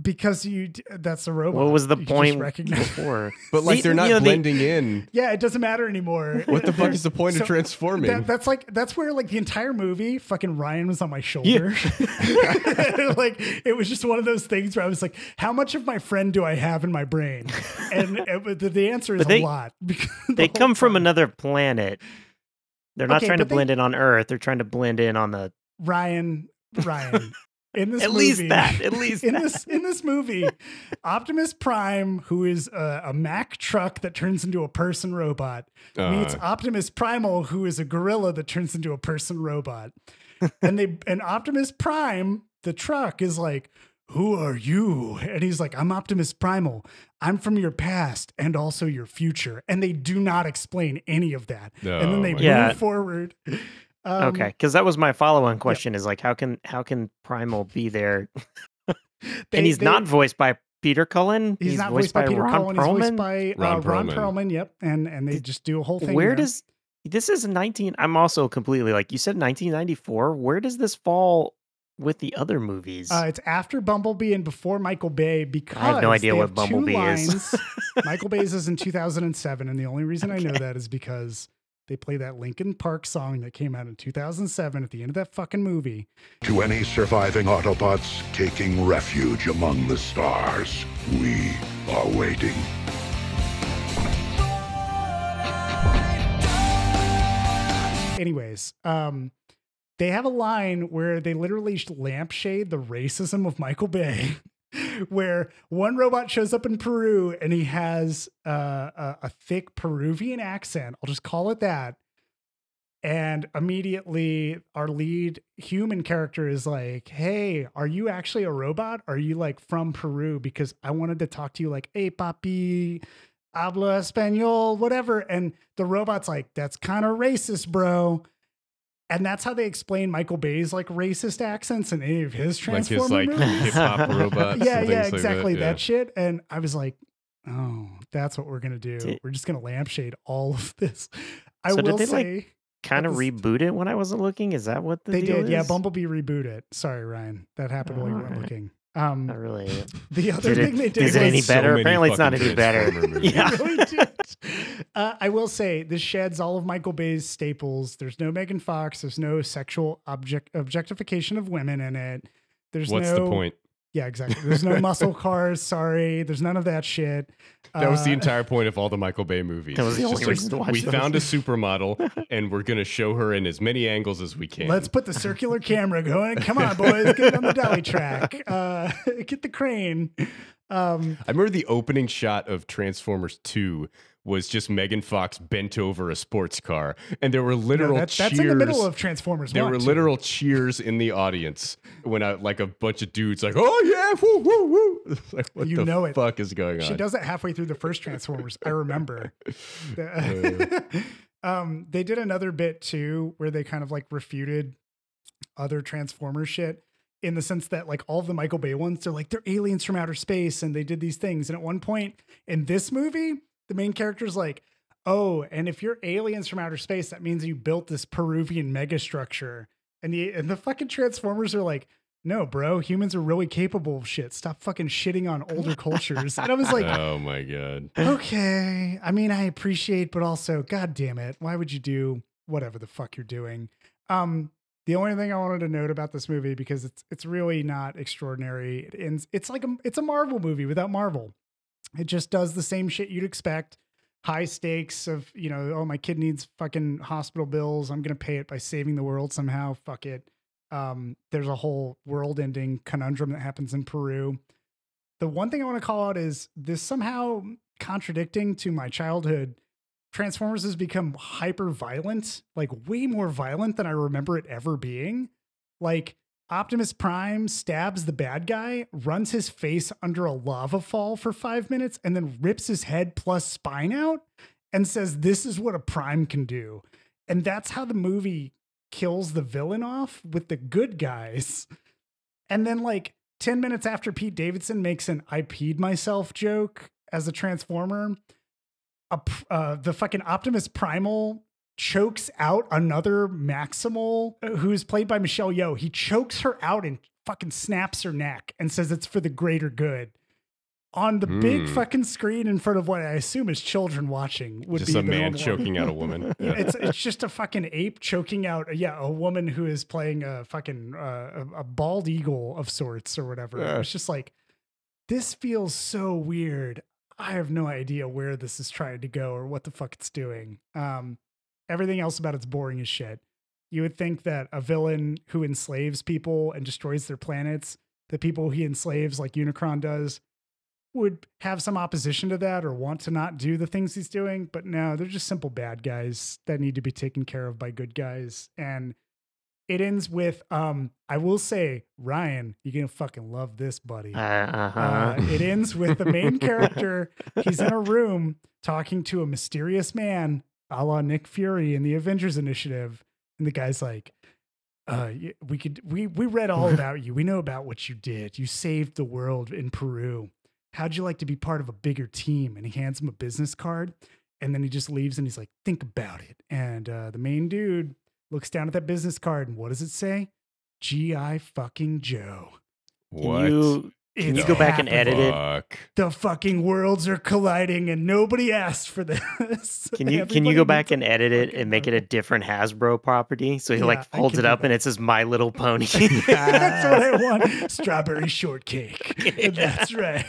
Because you that's a robot. What was the You point recognize- (laughs) before? (laughs) But like they're not you know, they- blending in. Yeah, it doesn't matter anymore. (laughs) What the fuck is the point so of transforming? That, that's like that's where like the entire movie, fucking Ryan was on my shoulder. Yeah. like it was just one of those things where I was like, "How much of my friend do I have in my brain?" And it, the, the answer is they- a lot. because the They whole come from time- another planet. They're not Okay, trying to but they- blend in on Earth. They're trying to blend in on the. Ryan. Ryan, in this At movie, least that, at least (laughs) in that. this in this movie, Optimus Prime, who is a, a Mack truck that turns into a person robot, meets Uh. Optimus Primal, who is a gorilla that turns into a person robot. and they (laughs) and Optimus Prime, the truck, is like, "Who are you?" And he's like, "I'm Optimus Primal. I'm from your past and also your future." And they do not explain any of that. and then they my move Yeah. forward. Um, okay, because that was my follow-on question: is like, how can how can Primal be there? (laughs) They- and he's they- not voiced by Peter Cullen. He's, not voiced by, Peter Ron Cullen. He's voiced Perlman? by Ron uh, Ron Perlman. Perlman. Yep, and and they just do a whole thing. Where there. does this is 19? I'm also completely like you said 1994. Where does this fall with the other movies? Uh, it's after Bumblebee and before Michael Bay because I have no idea what Bumblebee is. Michael Bay's is in (laughs) 2007, and the only reason I know that is because they play that Linkin Park song that came out in 2007 at the end of that fucking movie. To any surviving Autobots taking refuge among the stars, we are waiting. Anyways, um, they have a line where they literally lampshade the racism of Michael Bay, (laughs) where one robot shows up in Peru and he has uh, a, a thick Peruvian accent. I'll just call it that. And immediately, our lead human character is like, Hey, are you actually a robot? Are you like from Peru? Because I wanted to talk to you like, Hey, papi, habla español, whatever. And the robot's like, That's kind of racist, bro. And that's how they explain Michael Bay's like racist accents in any of his Like his like movies. hip hop (laughs) robots. yeah, yeah, things like exactly that, yeah. shit. And I was like, oh, that's what we're gonna do. Did- we're just gonna lampshade all of this. I So did will they, like, say kind of that reboot it when I wasn't looking. Is that what the they deal did. Yeah. Bumblebee reboot it. Sorry, Ryan, that happened while you weren't Alright. looking. Um, Not really. (laughs) the other Did thing it, they did is it was any better? many Apparently, it's not any better. (laughs) Yeah. Really did. (laughs) Uh, I will say this sheds all of Michael Bay's staples. There's no Megan Fox. There's no sexual object objectification of women in it. There's no What's no the point? Yeah, exactly. There's no muscle (laughs) cars. Sorry, there's none of that shit. That was the Uh, entire point of all the Michael Bay movies. That was the only just reason to watch we those. found a supermodel, (laughs) and we're gonna show her in as many angles as we can. Let's put the circular camera going. Come on, boys, get on the dolly track. Uh, get the crane. Um, I remember the opening shot of Transformers 2 was just Megan Fox bent over a sports car, and there were literal that- cheers. that's in the middle of Transformers There 1, were too. literal cheers in the audience when I, like a bunch of dudes like, "Oh yeah, woo woo woo!" It's (laughs) like, what You the know it. fuck is going on? She does it halfway through the first Transformers. I remember. (laughs) (laughs) um, they did another bit too, where they kind of like refuted other Transformer shit in the sense that like all the Michael Bay ones, they're like they're aliens from outer space, and they did these things. And at one point in this movie, the main character's like, "Oh, and if you're aliens from outer space, that means you built this Peruvian megastructure." And the and the fucking Transformers are like. No, bro, humans are really capable of shit. Stop fucking shitting on older cultures. And I was like, (laughs) oh my god. okay. I mean, I appreciate, but also, god damn it, why would you do whatever the fuck you're doing? Um, the only thing I wanted to note about this movie because it's it's really not extraordinary. It ends. It's like a it's a Marvel movie without Marvel. It just does the same shit you'd expect. High stakes of you know, oh my kid needs fucking hospital bills. I'm gonna pay it by saving the world somehow. Fuck it. Um, there's a whole world-ending conundrum that happens in Peru. The one thing I want to call out is this somehow contradicting to my childhood. Transformers has become hyper violent, like way more violent than I remember it ever being. Like Optimus Prime stabs the bad guy, runs his face under a lava fall for five minutes, and then rips his head plus spine out and says, This is what a Prime can do. And that's how the movie kills the villain off with the good guys. And then, like 10 minutes after Pete Davidson makes an I peed myself joke as a Transformer, a, uh, the fucking Optimus Primal chokes out another Maximal uh, who's played by Michelle Yeoh. He chokes her out and fucking snaps her neck and says it's for the greater good. On the big Hmm. fucking screen in front of what I assume is children watching would Just be a man choking out a woman. (laughs) Yeah. it's it's just a fucking ape choking out yeah a woman who is playing a fucking uh, a, a bald eagle of sorts or whatever. Yeah. It's just like this feels so weird. I have no idea where this is trying to go or what the fuck it's doing. Um, everything else about it's boring as shit. you would think that a villain who enslaves people and destroys their planets, the people he enslaves, like Unicron does, would have some opposition to that or want to not do the things he's doing. But no, they're just simple bad guys that need to be taken care of by good guys. And it ends with um I will say, Ryan, you're gonna fucking love this, buddy. Uh, uh-huh. Uh, it ends with the main (laughs) character. He's in a room talking to a mysterious man, a la Nick Fury in the Avengers Initiative, and the guy's like, uh, "We could, we we read all (laughs) about you. We know about what you did. You saved the world in Peru. How'd you like to be part of a bigger team?" And he hands him a business card, and then he just leaves, and he's like, "Think about it." And uh, the main dude looks down at that business card, and what does it say? G.I. fucking Joe. Can What? you can you go back and happening. edit it? The fucking worlds are colliding and nobody asked for this. (laughs) Can you can you go back and edit it and make it a different Hasbro property? So he Yeah, like I folds it up and it says My Little Pony. (laughs) That's what I (laughs) want. Strawberry shortcake. That's right.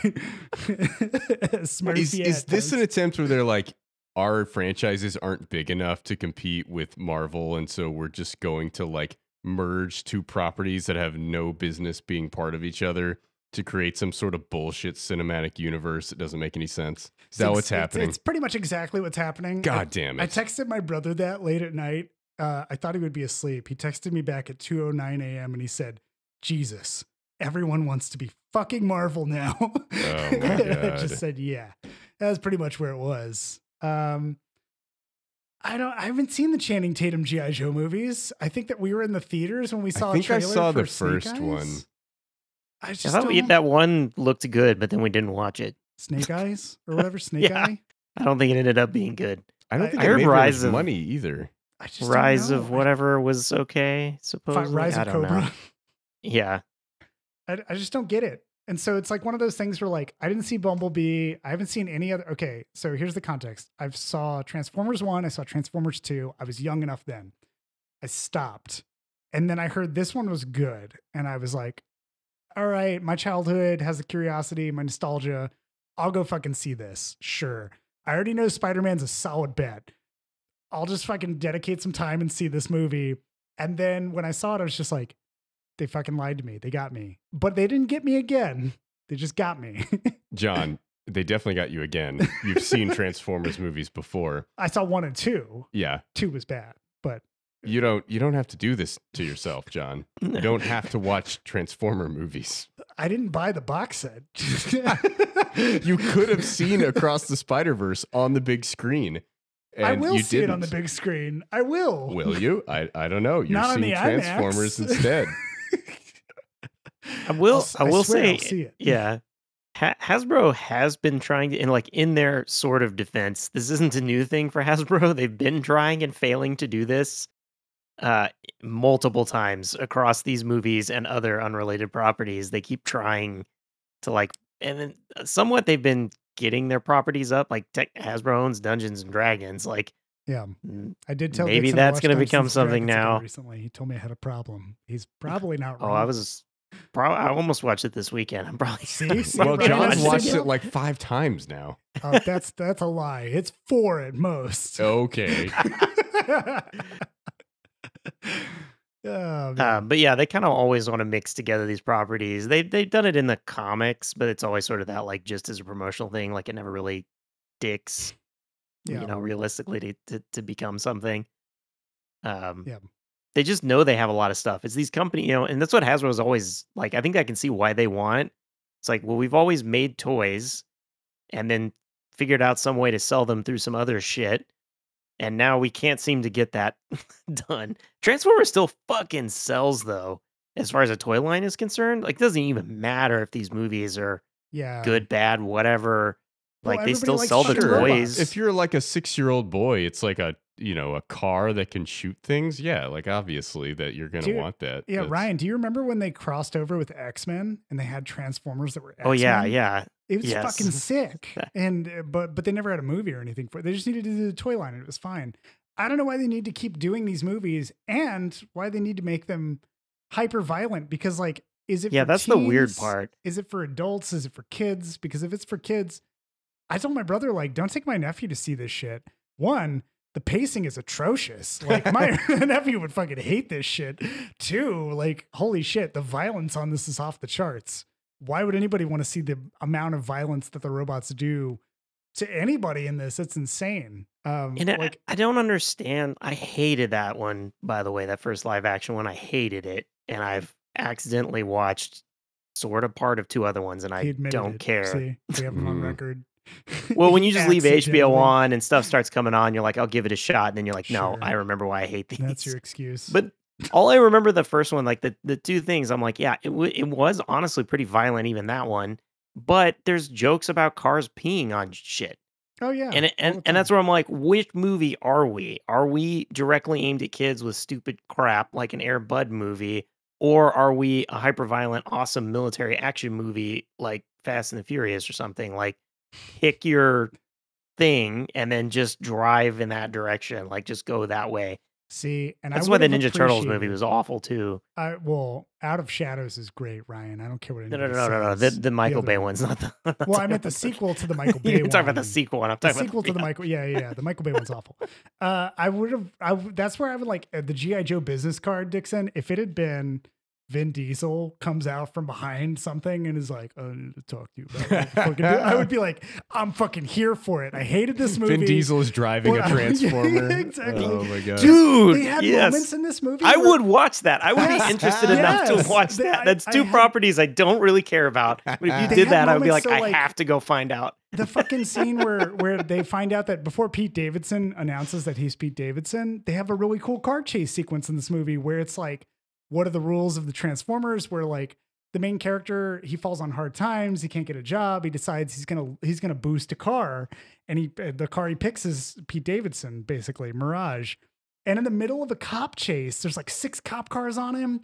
Smurfy Is, is this an attempt where they're like, our franchises aren't big enough to compete with Marvel, and so we're just going to like merge two properties that have no business being part of each other to create some sort of bullshit cinematic universe that doesn't make any sense? Is that It's- what's happening? It's, pretty much exactly what's happening. I- God damn it. I texted my brother that late at night. Uh, I thought he would be asleep. He texted me back at 2:09 a.m. and he said, "Jesus, everyone wants to be fucking Marvel now." Oh (laughs) I just said, "Yeah." That was pretty much where it was. Um, I don't. I haven't seen the Channing Tatum GI Joe movies. I think that we were in the theaters when we saw. I think I saw the first one. I I thought we, don't- that one looked good, but then we didn't watch it. Snake Eyes or whatever. (laughs) Snake Yeah. Eye. I don't think it ended up being good. I don't think I it heard made Rise of- money either. I just Rise of whatever was okay, Fi- supposedly. Rise I of don't Cobra. know. (laughs) Yeah. I, I just don't get it. And so it's like one of those things where like I didn't see Bumblebee. I haven't seen any other. Okay, so here's the context. I saw Transformers one. I saw Transformers two. I was young enough then. I stopped, and then I heard this one was good, and I was like, "All right, my childhood has the curiosity, my nostalgia. I'll go fucking see this. Sure. I already know Spider Man's a solid bet. I'll just fucking dedicate some time and see this movie." And then when I saw it, I was just like, they fucking lied to me. They got me. But they didn't get me again. (laughs) They just got me. (laughs) John, they definitely got you again. You've seen (laughs) Transformers movies before. I saw one and two. Yeah. Two was bad, but You don't you don't have to do this to yourself, John. (laughs) You don't have to watch Transformer movies. I didn't buy the box set. (laughs) You could have seen Across the Spider-Verse on the big screen. And I will you see didn't. it on the big screen. I will. Will you? I, I don't know. You're Not on seeing the IMAX. Transformers instead. (laughs) I will. Oh, I'll, swear say, I'll see it. yeah. Hasbro has been trying to, in like in their sort of defense, this isn't a new thing for Hasbro. They've been trying and failing to do this uh, multiple times across these movies and other unrelated properties. They keep trying to like, and then uh, somewhat they've been getting their properties up. Like Tech, Hasbro owns Dungeons and Dragons. Like Yeah. I did tell Maybe Dixon that's gonna become something now. Recently, he told me I had a problem. He's (laughs) probably not oh. I was. Pro- I almost watched it this weekend. I'm probably (laughs) See? See, well, John's watched it (laughs) like five times now. Oh, that's that's a lie. It's four at most. Okay. (laughs) Oh. Uh, but yeah, they kind of always want to mix together these properties. They they've done it in the comics, but it's always sort of that like just as a promotional thing. Like it never really dicks, Yeah. you know, realistically to, to to become something. Um, Yeah. they just know they have a lot of stuff. It's these company, you know, and that's what Hasbro's always like. I think I can see why they want. It's like, well, we've always made toys, and then figured out some way to sell them through some other shit. And now we can't seem to get that (laughs) done. Transformers still fucking sells though, as far as a toy line is concerned. Like, it doesn't even matter if these movies are yeah. good, bad, whatever. Well, Like, they still sell the fucking toys. If you're like a six year old boy, it's like a you know a car that can shoot things. Yeah, like obviously that you're gonna Dude, want that. Yeah, That's- Ryan, do you remember when they crossed over with X Men and they had Transformers that were X-Men? Oh yeah, yeah. It was Yes. fucking (laughs) sick. And uh, but but they never had a movie or anything for it. They just needed to do the toy line and it was fine. I don't know why they need to keep doing these movies and why they need to make them hyper violent because like is it Yeah, for that's the weird part. Is it for adults? Is it for kids? Because if it's for kids, I told my brother like don't take my nephew to see this shit. One, the pacing is atrocious. Like my (laughs) (laughs) nephew would fucking hate this shit too. Like holy shit, the violence on this is off the charts. Why would anybody want to see the amount of violence that the robots do to anybody in this? It's insane. Um, And I- like I don't understand. I hated that one, by the way, that first live action one. I hated it. And I've accidentally watched sort of part of two other ones and I don't it. care. See, we have him on Mm. record. (laughs) Well, when you just leave HBO on and stuff starts coming on, you're like, I'll give it a shot. And then you're like, no, Sure. I remember why I hate (laughs) these. That's your excuse. But all I remember the first one, like the, the two things, I'm like, yeah, it, w- it was honestly pretty violent, even that one. But there's jokes about cars peeing on shit. oh yeah, and it, and, and that's where I'm like, which movie are we? Are we directly aimed at kids with stupid crap like an Air Bud movie, or are we a hyper violent, awesome military action movie like Fast and the Furious or something? Like, pick your thing and then just drive in that direction. Like, just go that way. See, and That's why the Ninja Turtles movie was awful too. I well, Out of Shadows is great, Ryan. I don't care what No, no, no, no, no. The, the Michael other Bay one. one's not the. (laughs) Not Well, I meant (laughs) the sequel to the Michael Bay You're talking about the sequel, and I'm talking the sequel about to the Michael. Yeah, yeah, yeah. The Michael Bay one's awful. Uh, I would have. I that's where I would like uh, the GI Joe business card, Dixon. If it had been Vin Diesel comes out from behind something and is like, "I need to talk to you about," what fucking do," I would be like, "I'm fucking here for it." I hated this movie. Vin Diesel is driving Well, a (laughs) yeah, transformer. (laughs) exactly. Oh my god. Dude, They had yes. moments in this movie. I where- would watch that. I would Yes, be interested enough to watch They- that. I- That's I two had- properties I don't really care about. But if you (laughs) did that, I would be like, so, I like- have to go find out. the fucking scene where where they find out that before Pete Davidson announces that he's Pete Davidson, they have a really cool car chase sequence in this movie where it's like, what are the rules of the Transformers? Where like the main character he falls on hard times, he can't get a job, he decides he's gonna he's gonna boost a car, and he uh, the car he picks is Pete Davidson, basically Mirage. And in the middle of a cop chase, there's like six cop cars on him.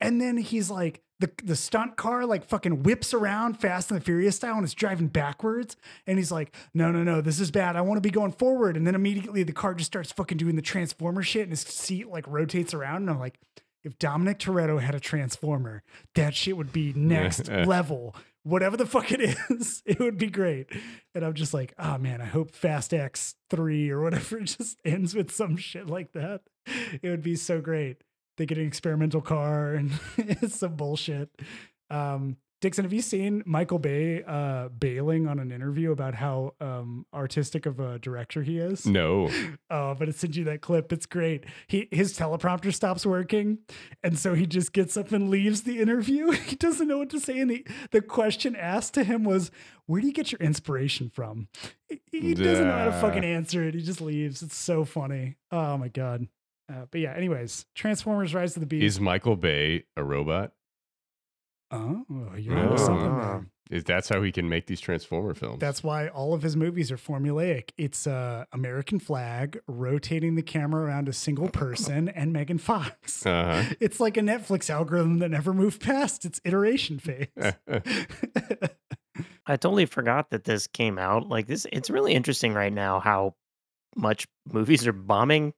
And then he's like, the, the stunt car like fucking whips around Fast and the Furious style and it's driving backwards. And he's like, no, no, no, this is bad. I want to be going forward. And then immediately the car just starts fucking doing the transformer shit and his seat like rotates around. And I'm like, if Dominic Toretto had a transformer, that shit would be next level. Whatever the fuck it (laughs) is, it would be great. And I'm just like, oh man, I hope Fast X 3 or whatever (laughs) just ends with some shit like that. It would be so great they get an experimental car and (laughs) it's some bullshit. Um, Dixon, have you seen Michael Bay uh, bailing on an interview about how um, artistic of a director he is? No. (laughs) Oh, but it sent you that clip. It's great. He his teleprompter stops working, and so he just gets up and leaves the interview. (laughs) He doesn't know what to say, and the the question asked to him was, "Where do you get your inspiration from?" He, he doesn't know how to fucking answer it. He just leaves. It's so funny. Oh my god. Uh, but yeah. Anyways, Transformers: Rise of the Beast. Is Michael Bay a robot? Oh, you're onto something there. Is that's how he can make these Transformer films? That's why all of his movies are formulaic. It's uh, American flag, rotating the camera around a single person, and Megan Fox. Uh-huh. (laughs) It's like a Netflix algorithm that never moved past its iteration phase. (laughs) (laughs) I totally forgot that this came out. Like this, it's really interesting right now how much movies are bombing.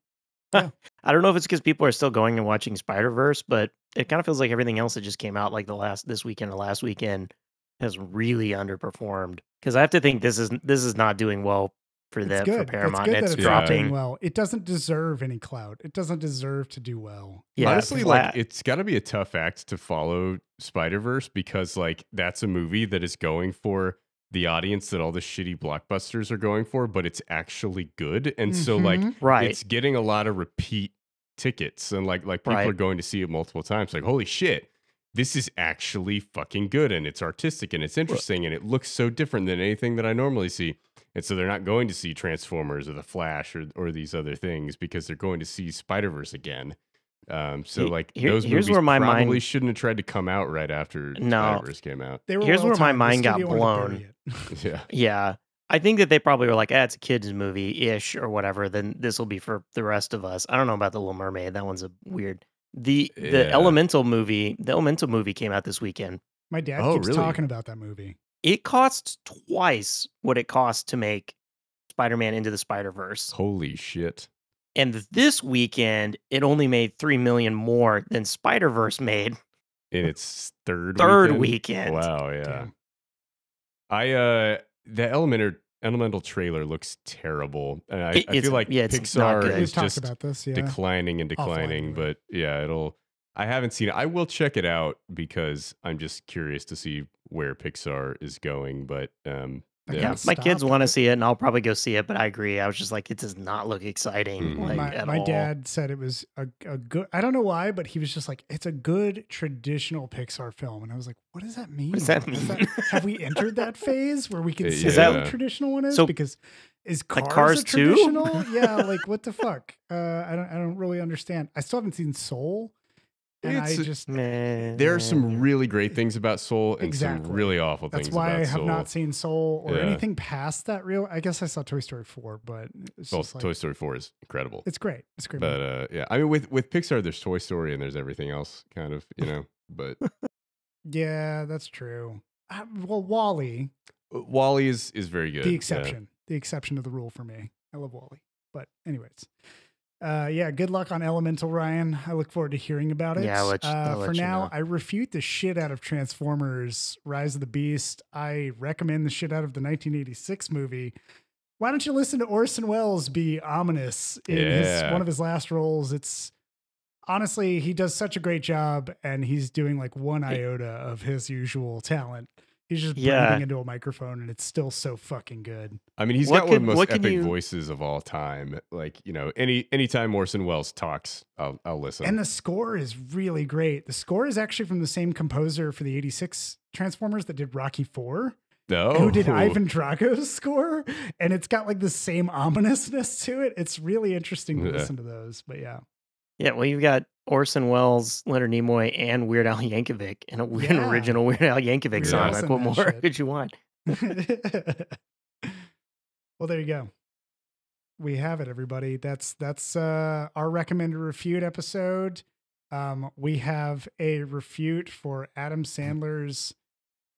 (laughs) I don't know if it's because people are still going and watching Spider Verse, but it kind of feels like everything else that just came out like the last this weekend or last weekend has really underperformed. Because I have to think this is this is not doing well for It's them good. for It's Paramount. good that It's it's not doing dropping. well. It doesn't deserve any clout. It doesn't deserve to do well. Yeah, Honestly, flat. like it's got to be a tough act to follow Spider Verse because like that's a movie that is going for the audience that all the shitty blockbusters are going for, but it's actually good, and so like Mhm. Right. it's getting a lot of repeat tickets, and like like people Right. are going to see it multiple times. Like holy shit. This is actually fucking good and it's artistic and it's interesting and it looks so different than anything that I normally see. And so they're not going to see Transformers or The Flash or, or these other things because they're going to see Spider Verse again. Um, so He- like here- those here's movies where my probably mind- shouldn't have tried to come out right after No. Spider Verse came out. They were Here's where my well-timed. The mind got studio wanted to bury blown. it. (laughs) (laughs) yeah. Yeah. I think that they probably were like, ah, it's a kid's movie ish or whatever. Then this will be for the rest of us. I don't know about the Little Mermaid. That one's a weird. The the Yeah. Elemental movie, the Elemental movie came out this weekend. My dad Oh, keeps really? talking about that movie. It costs twice what it cost to make Spider-Man into the Spider-Verse. Holy shit. And this weekend, it only made three million more than Spider-Verse made. In its third Third weekend. weekend. Wow, yeah. Damn. I uh the Elementor Elemental trailer looks terrible, and I, It- I feel like yeah, Pixar is We've just about this, yeah. declining and declining. anyway. But yeah, it'll. I haven't seen it. I will check it out because I'm just curious to see where Pixar is going. But um, I yeah, Yeah, my kids want to see it, and I'll probably go see it. But I agree. I was just like, it does not look exciting. Mhm. Like my, at my all. dad said it was a, a good i don't know why but he was just like it's a good traditional pixar film and i was like what does that mean does that Is mean? have we entered that (laughs) phase where we can Uh, see Is what that- traditional one is So- because is cars, Like Cars a 2? traditional yeah like (laughs) what the fuck uh i don't i don't really understand i still haven't seen soul and It's i just Man, there are some really great things about Soul and Exactly. some really awful that's things That's why i have Soul. not seen soul or Yeah. anything past that real i guess i saw toy story 4 but it's well, like Toy Story Four is incredible. it's great it's great but uh, yeah, I mean, with with Pixar, there's Toy Story and there's everything else, kind of, you know. But (laughs) yeah that's true uh, well WALL-E WALL-E is is very good. the yeah. exception the exception to the rule for me i love WALL-E but anyways uh yeah good luck on elemental ryan. I look forward to hearing about it. Yeah, I'll let you- uh, I'll for let you now know. i refute the shit out of transformers rise of the beast. I recommend the shit out of the 1986 movie. Why don't you listen to orson welles be ominous in his one of his last roles? It's honestly he does such a great job and he's doing like one iota of his usual talent he's just Yeah. breathing into a microphone and it's still so fucking good I mean, he's What got one of the most epic you- voices of all time. Like, you know, any anytime Orson Welles talks, I'll I'll listen. And the score is really great. The score is actually from the same composer for the 86 Transformers that did Rocky 4, no, who did oh. Ivan Drago's (laughs) score. And it's got like the same ominousness to it. It's really interesting to Yeah. listen to those. But yeah. Yeah, well, you've got Orson Welles, Leonard Nimoy, and Weird Al Yankovic in a weird Yeah. original Weird Al Yankovic Weird song. Al's Like, what more (laughs) shit. could you want? (laughs) well, there you go. We have it, everybody. That's that's uh, our recommended refute episode. Um, we have a refute for Adam Sandler's.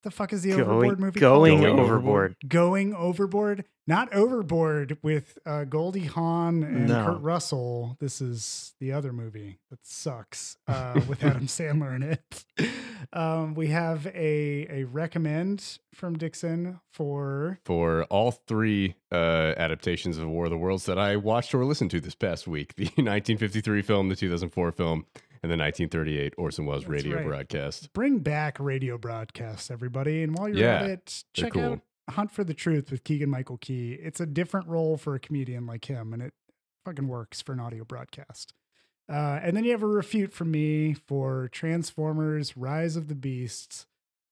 The fuck is the Going, Overboard movie? going, called? Going overboard. Going Overboard, not Overboard with uh, Goldie Hawn and No. Kurt Russell. This is the other movie that sucks uh, with Adam (laughs) Sandler in it. Um, we have a a recommend from Dixon for for all three uh, adaptations of War of the Worlds that I watched or listened to this past week: the (laughs) 1953 film, the 2004 film, and the 1938 Orson Welles That's radio right. broadcast. bring back radio broadcasts, everybody. And while you're Yeah, at it, check cool. out Hunt for the Truth with Keegan Michael Key. It's a different role for a comedian like him, and it fucking works for an audio broadcast. Uh, and then you have a refute from me for Transformers Rise of the Beasts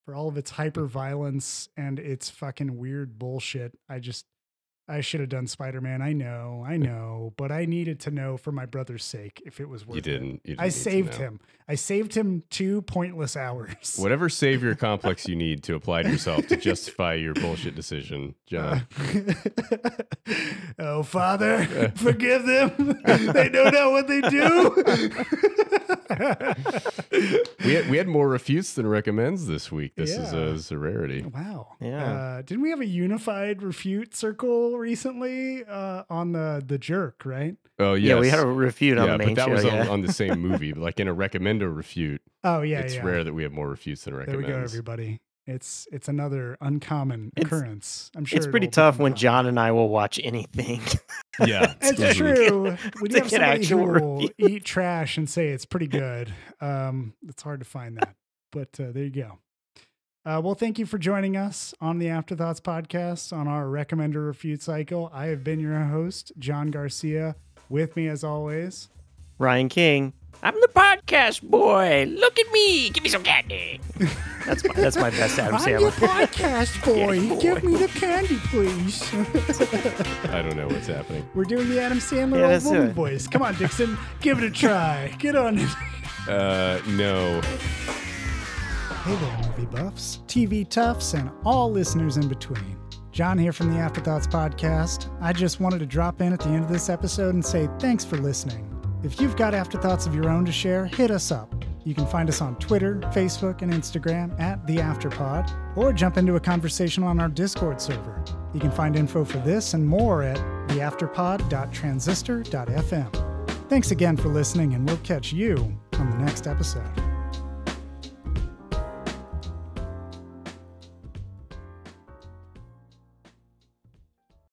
for all of its hyper violence and its fucking weird bullshit. I just, I should have done Spider Man. I know, I know, but I needed to know for my brother's sake if it was worth You it. didn't. You didn't I need to saved know. him. I saved him two pointless hours. (laughs) Whatever savior complex you need to apply to yourself to justify your bullshit decision, John. (laughs) oh, Father, forgive them. (laughs) they don't know what they do. we had we had more refutes than recommends this week. This is, a, this is a rarity. wow. Yeah. Uh, didn't we have a unified refute circle recently uh, on the the jerk? Right. Oh yes. Yeah, we had a refute on yeah, the main but that show. was on, yeah. on the same (laughs) movie. But like in a recommend or refute, Oh yeah. it's yeah. rare that we have more refutes than recommends. There recommends. we go, everybody. It's it's another uncommon It's- occurrence. I'm sure it's pretty it'll tough when common. John and I will watch anything. (laughs) Yeah, (laughs) It's true. When to you have get somebody who will eat trash and say it's pretty good, um, it's hard to find that. But uh, there you go. Uh, well, thank you for joining us on the Afterthoughts podcast on our recommend or refute cycle. I have been your host, John Garcia. With me, as always, Ryan King. I'm the podcast boy. Look at me. Give me some candy. (laughs) That's my, that's my best Adam I'm your Sandler. podcast (laughs) boy. Yeah, Give me the candy, please. (laughs) I don't know what's happening. We're doing the Adam Sandler Yeah, old woman voice. Come on, Dixon. Give it a try. Get on it. Uh, no. Hey there, movie buffs, TV toughs, and all listeners in between. John here from the Afterthoughts Podcast. I just wanted to drop in at the end of this episode and say thanks for listening. If you've got afterthoughts of your own to share, hit us up. You can find us on Twitter, Facebook, and Instagram at The Afterpod, or jump into a conversation on our Discord server. You can find info for this and more at theafterpod.transistor.fm. Thanks again for listening, and we'll catch you on the next episode.